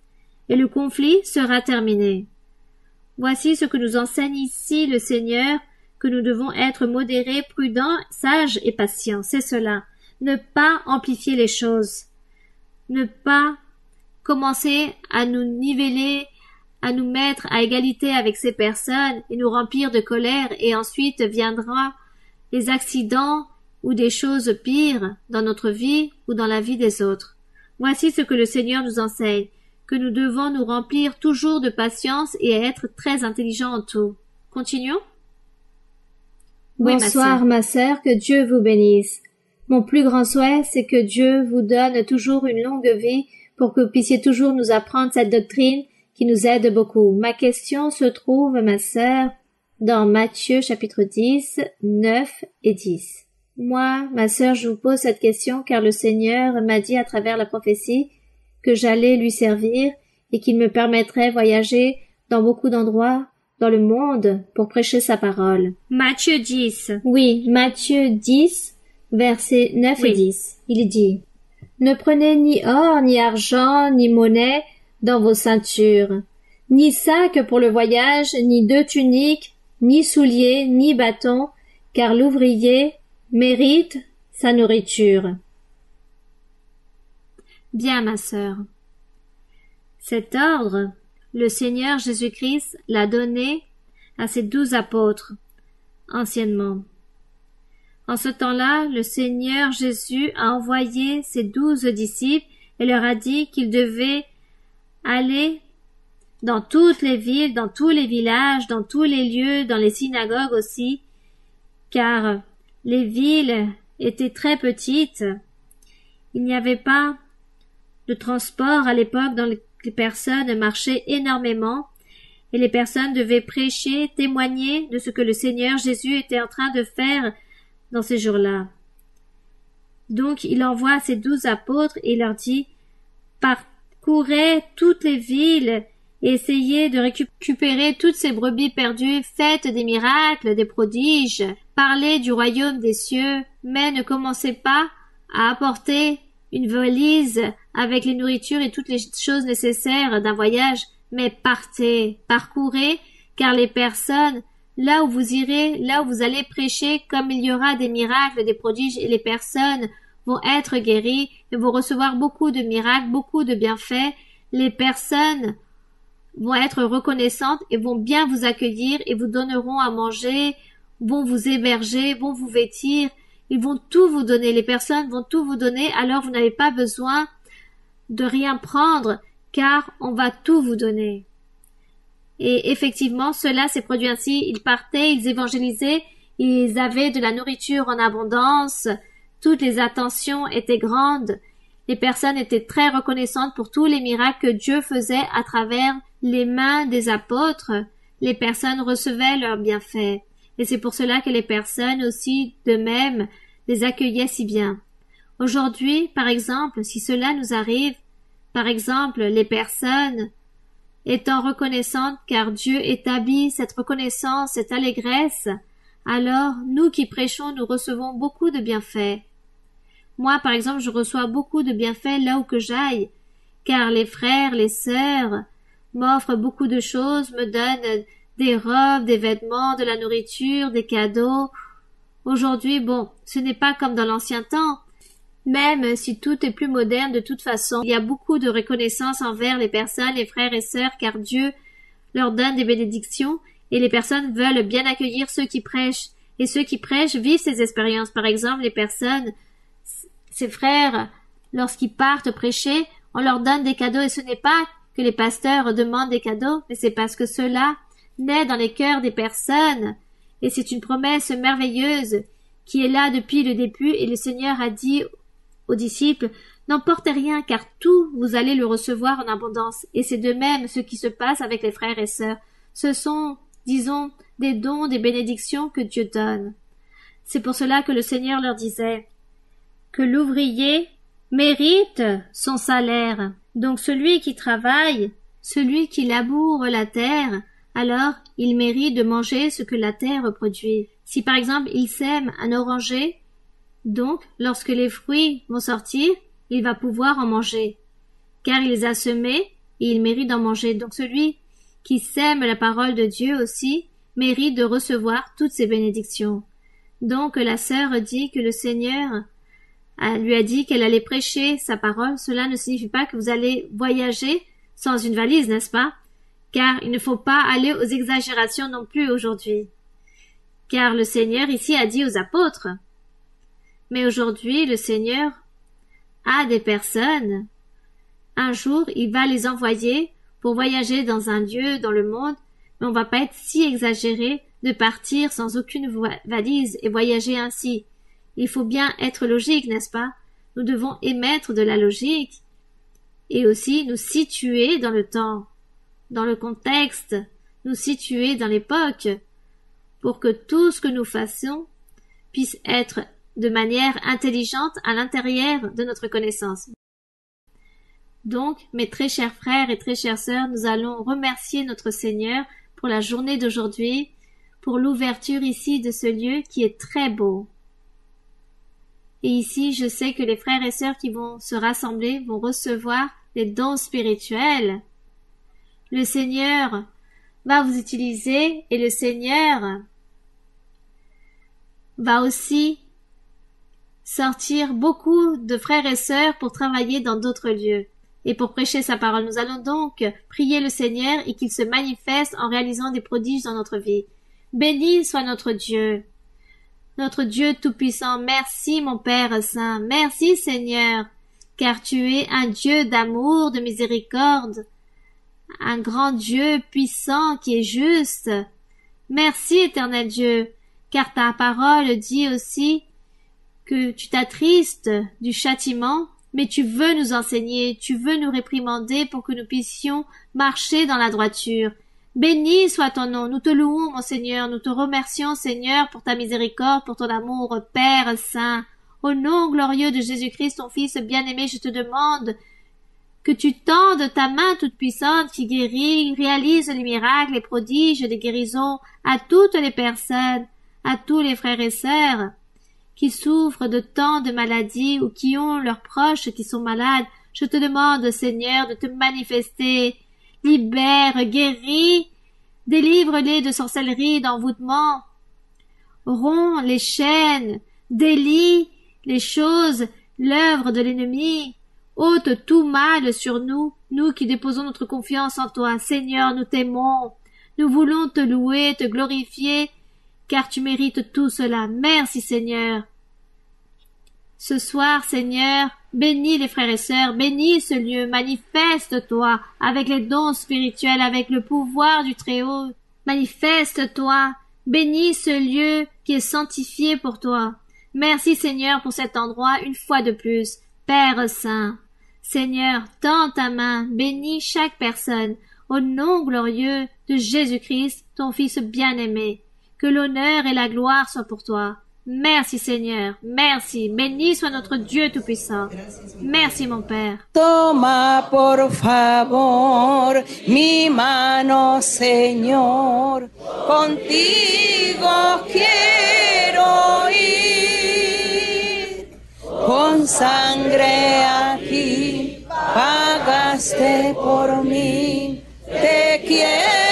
et le conflit sera terminé. Voici ce que nous enseigne ici le Seigneur, que nous devons être modérés, prudents, sages et patients. C'est cela. Ne pas amplifier les choses. Ne pas commencer à nous niveler, à nous mettre à égalité avec ces personnes et nous remplir de colère et ensuite viendra les accidents ou des choses pires dans notre vie ou dans la vie des autres. Voici ce que le Seigneur nous enseigne, que nous devons nous remplir toujours de patience et être très intelligents en tout. Continuons. Bonsoir, ma sœur, que Dieu vous bénisse. Mon plus grand souhait, c'est que Dieu vous donne toujours une longue vie pour que vous puissiez toujours nous apprendre cette doctrine qui nous aide beaucoup. Ma question se trouve, ma sœur, dans Matthieu chapitre 10, 9 et 10. Moi, ma sœur, je vous pose cette question car le Seigneur m'a dit à travers la prophétie que j'allais lui servir et qu'il me permettrait voyager dans beaucoup d'endroits dans le monde pour prêcher sa parole. Matthieu 10. Oui, Matthieu 10, versets 9 et 10. Il dit Ne prenez ni or, ni argent, ni monnaie dans vos ceintures, ni sac pour le voyage, ni deux tuniques, ni souliers, ni bâtons, car l'ouvrier mérite sa nourriture. Bien, ma sœur. Cet ordre, le Seigneur Jésus-Christ l'a donné à ses douze apôtres, anciennement. En ce temps-là, le Seigneur Jésus a envoyé ses douze disciples et leur a dit qu'ils devaient aller dans toutes les villes, dans tous les villages, dans tous les lieux, dans les synagogues aussi, car les villes étaient très petites. Il n'y avait pas de transport à l'époque dans les personnes marchaient énormément et les personnes devaient prêcher, témoigner de ce que le Seigneur Jésus était en train de faire dans ces jours-là. Donc il envoie ses douze apôtres et leur dit Parcourez toutes les villes et essayez de récupérer toutes ces brebis perdues, faites des miracles, des prodiges, parlez du royaume des cieux, mais ne commencez pas à apporter une valise avec les nourritures et toutes les choses nécessaires d'un voyage, mais partez, parcourez, car les personnes, là où vous irez, là où vous allez prêcher, comme il y aura des miracles, des prodiges, et les personnes vont être guéries et vont recevoir beaucoup de miracles, beaucoup de bienfaits, les personnes vont être reconnaissantes et vont bien vous accueillir et vous donneront à manger, vont vous héberger, vont vous vêtir, ils vont tout vous donner, les personnes vont tout vous donner, alors vous n'avez pas besoin de rien prendre, car on va tout vous donner. Et effectivement, cela s'est produit ainsi. Ils partaient, ils évangélisaient, ils avaient de la nourriture en abondance, toutes les attentions étaient grandes, les personnes étaient très reconnaissantes pour tous les miracles que Dieu faisait à travers les mains des apôtres. Les personnes recevaient leurs bienfaits et c'est pour cela que les personnes aussi de même les accueillaient si bien. Aujourd'hui, par exemple, si cela nous arrive, par exemple, les personnes étant reconnaissantes car Dieu établit cette reconnaissance, cette allégresse, alors nous qui prêchons, nous recevons beaucoup de bienfaits. Moi, par exemple, je reçois beaucoup de bienfaits là où que j'aille, car les frères, les sœurs m'offrent beaucoup de choses, me donnent des robes, des vêtements, de la nourriture, des cadeaux. Aujourd'hui, bon, ce n'est pas comme dans l'ancien temps. Même si tout est plus moderne de toute façon, il y a beaucoup de reconnaissance envers les personnes, les frères et sœurs, car Dieu leur donne des bénédictions et les personnes veulent bien accueillir ceux qui prêchent. Et ceux qui prêchent vivent ces expériences. Par exemple, les personnes, ces frères, lorsqu'ils partent prêcher, on leur donne des cadeaux et ce n'est pas que les pasteurs demandent des cadeaux, mais c'est parce que ceux-là naît dans les cœurs des personnes, et c'est une promesse merveilleuse qui est là depuis le début, et le Seigneur a dit aux disciples N'emportez rien, car tout vous allez le recevoir en abondance. Et c'est de même ce qui se passe avec les frères et sœurs. Ce sont, disons, des dons, des bénédictions que Dieu donne. C'est pour cela que le Seigneur leur disait que l'ouvrier mérite son salaire. Donc celui qui travaille, celui qui laboure la terre, alors il mérite de manger ce que la terre produit. Si par exemple il sème un oranger, donc lorsque les fruits vont sortir, il va pouvoir en manger, car il les a semés et il mérite d'en manger. Donc celui qui sème la parole de Dieu aussi mérite de recevoir toutes ces bénédictions. Donc la sœur dit que le Seigneur lui a dit qu'elle allait prêcher sa parole. Cela ne signifie pas que vous allez voyager sans une valise, n'est-ce pas? Car il ne faut pas aller aux exagérations non plus aujourd'hui. Car le Seigneur ici a dit aux apôtres Mais aujourd'hui, le Seigneur a des personnes. Un jour, il va les envoyer pour voyager dans un lieu dans le monde, mais on va pas être si exagéré de partir sans aucune valise et voyager ainsi. Il faut bien être logique, n'est-ce pas? Nous devons émettre de la logique et aussi nous situer dans le temps, dans le contexte, nous situer dans l'époque, pour que tout ce que nous fassions puisse être de manière intelligente à l'intérieur de notre connaissance. Donc, mes très chers frères et très chères sœurs, nous allons remercier notre Seigneur pour la journée d'aujourd'hui, pour l'ouverture ici de ce lieu qui est très beau. Et ici, je sais que les frères et sœurs qui vont se rassembler vont recevoir les dons spirituels. Le Seigneur va vous utiliser et le Seigneur va aussi sortir beaucoup de frères et sœurs pour travailler dans d'autres lieux et pour prêcher sa parole. Nous allons donc prier le Seigneur et qu'il se manifeste en réalisant des prodiges dans notre vie. Béni soit notre Dieu. Notre Dieu Tout-Puissant, merci mon Père Saint, merci Seigneur, car tu es un Dieu d'amour, de miséricorde, un grand Dieu puissant qui est juste. Merci éternel Dieu, car ta parole dit aussi que tu t'attristes du châtiment mais tu veux nous enseigner, tu veux nous réprimander pour que nous puissions marcher dans la droiture. Béni soit ton nom, nous te louons, mon Seigneur, nous te remercions, Seigneur, pour ta miséricorde, pour ton amour, Père Saint. Au nom glorieux de Jésus-Christ, ton Fils bien-aimé, je te demande que tu tendes ta main toute puissante qui guérit, réalise les miracles, les prodiges, les guérisons à toutes les personnes, à tous les frères et sœurs qui souffrent de tant de maladies ou qui ont leurs proches qui sont malades, je te demande, Seigneur, de te manifester. Libère, guéris, délivre-les de sorcellerie, d'envoûtement. Romps les chaînes, délie les choses, l'œuvre de l'ennemi. Ôte tout mal sur nous, nous qui déposons notre confiance en toi. Seigneur, nous t'aimons. Nous voulons te louer, te glorifier, car tu mérites tout cela. Merci Seigneur. Ce soir, Seigneur, bénis les frères et sœurs, bénis ce lieu, manifeste-toi avec les dons spirituels, avec le pouvoir du Très-Haut. Manifeste-toi, bénis ce lieu qui est sanctifié pour toi. Merci Seigneur pour cet endroit une fois de plus. Père Saint, Seigneur, tends ta main, bénis chaque personne, au nom glorieux de Jésus-Christ, ton Fils bien-aimé que l'honneur et la gloire soient pour toi. Merci Seigneur, merci, béni soit notre Dieu Tout-Puissant. Merci mon Père. Toma por favor mi mano Señor, contigo con sangre aquí pagaste por mí, te quiero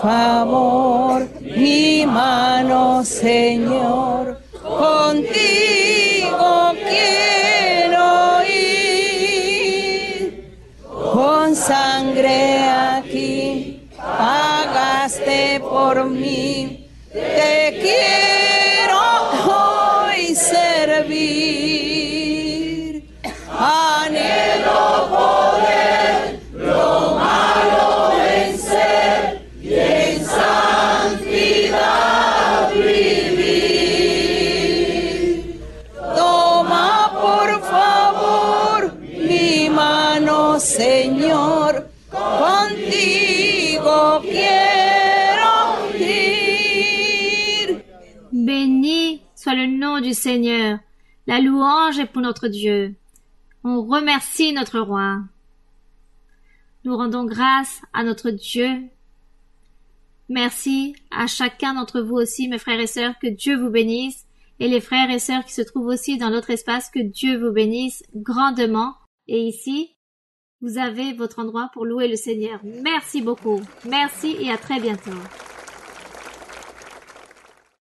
favor mi mano, Señor, contigo quiero ir, con sangre aquí pagaste por mí, te quiero hoy servir, Seigneur. La louange est pour notre Dieu. On remercie notre roi. Nous rendons grâce à notre Dieu Merci à chacun d'entre vous aussi, mes frères et sœurs, que Dieu vous bénisse, et les frères et sœurs qui se trouvent aussi dans l'autre espace, que Dieu vous bénisse grandement. Et ici, vous avez votre endroit pour louer le Seigneur. Merci beaucoup. Merci et à très bientôt.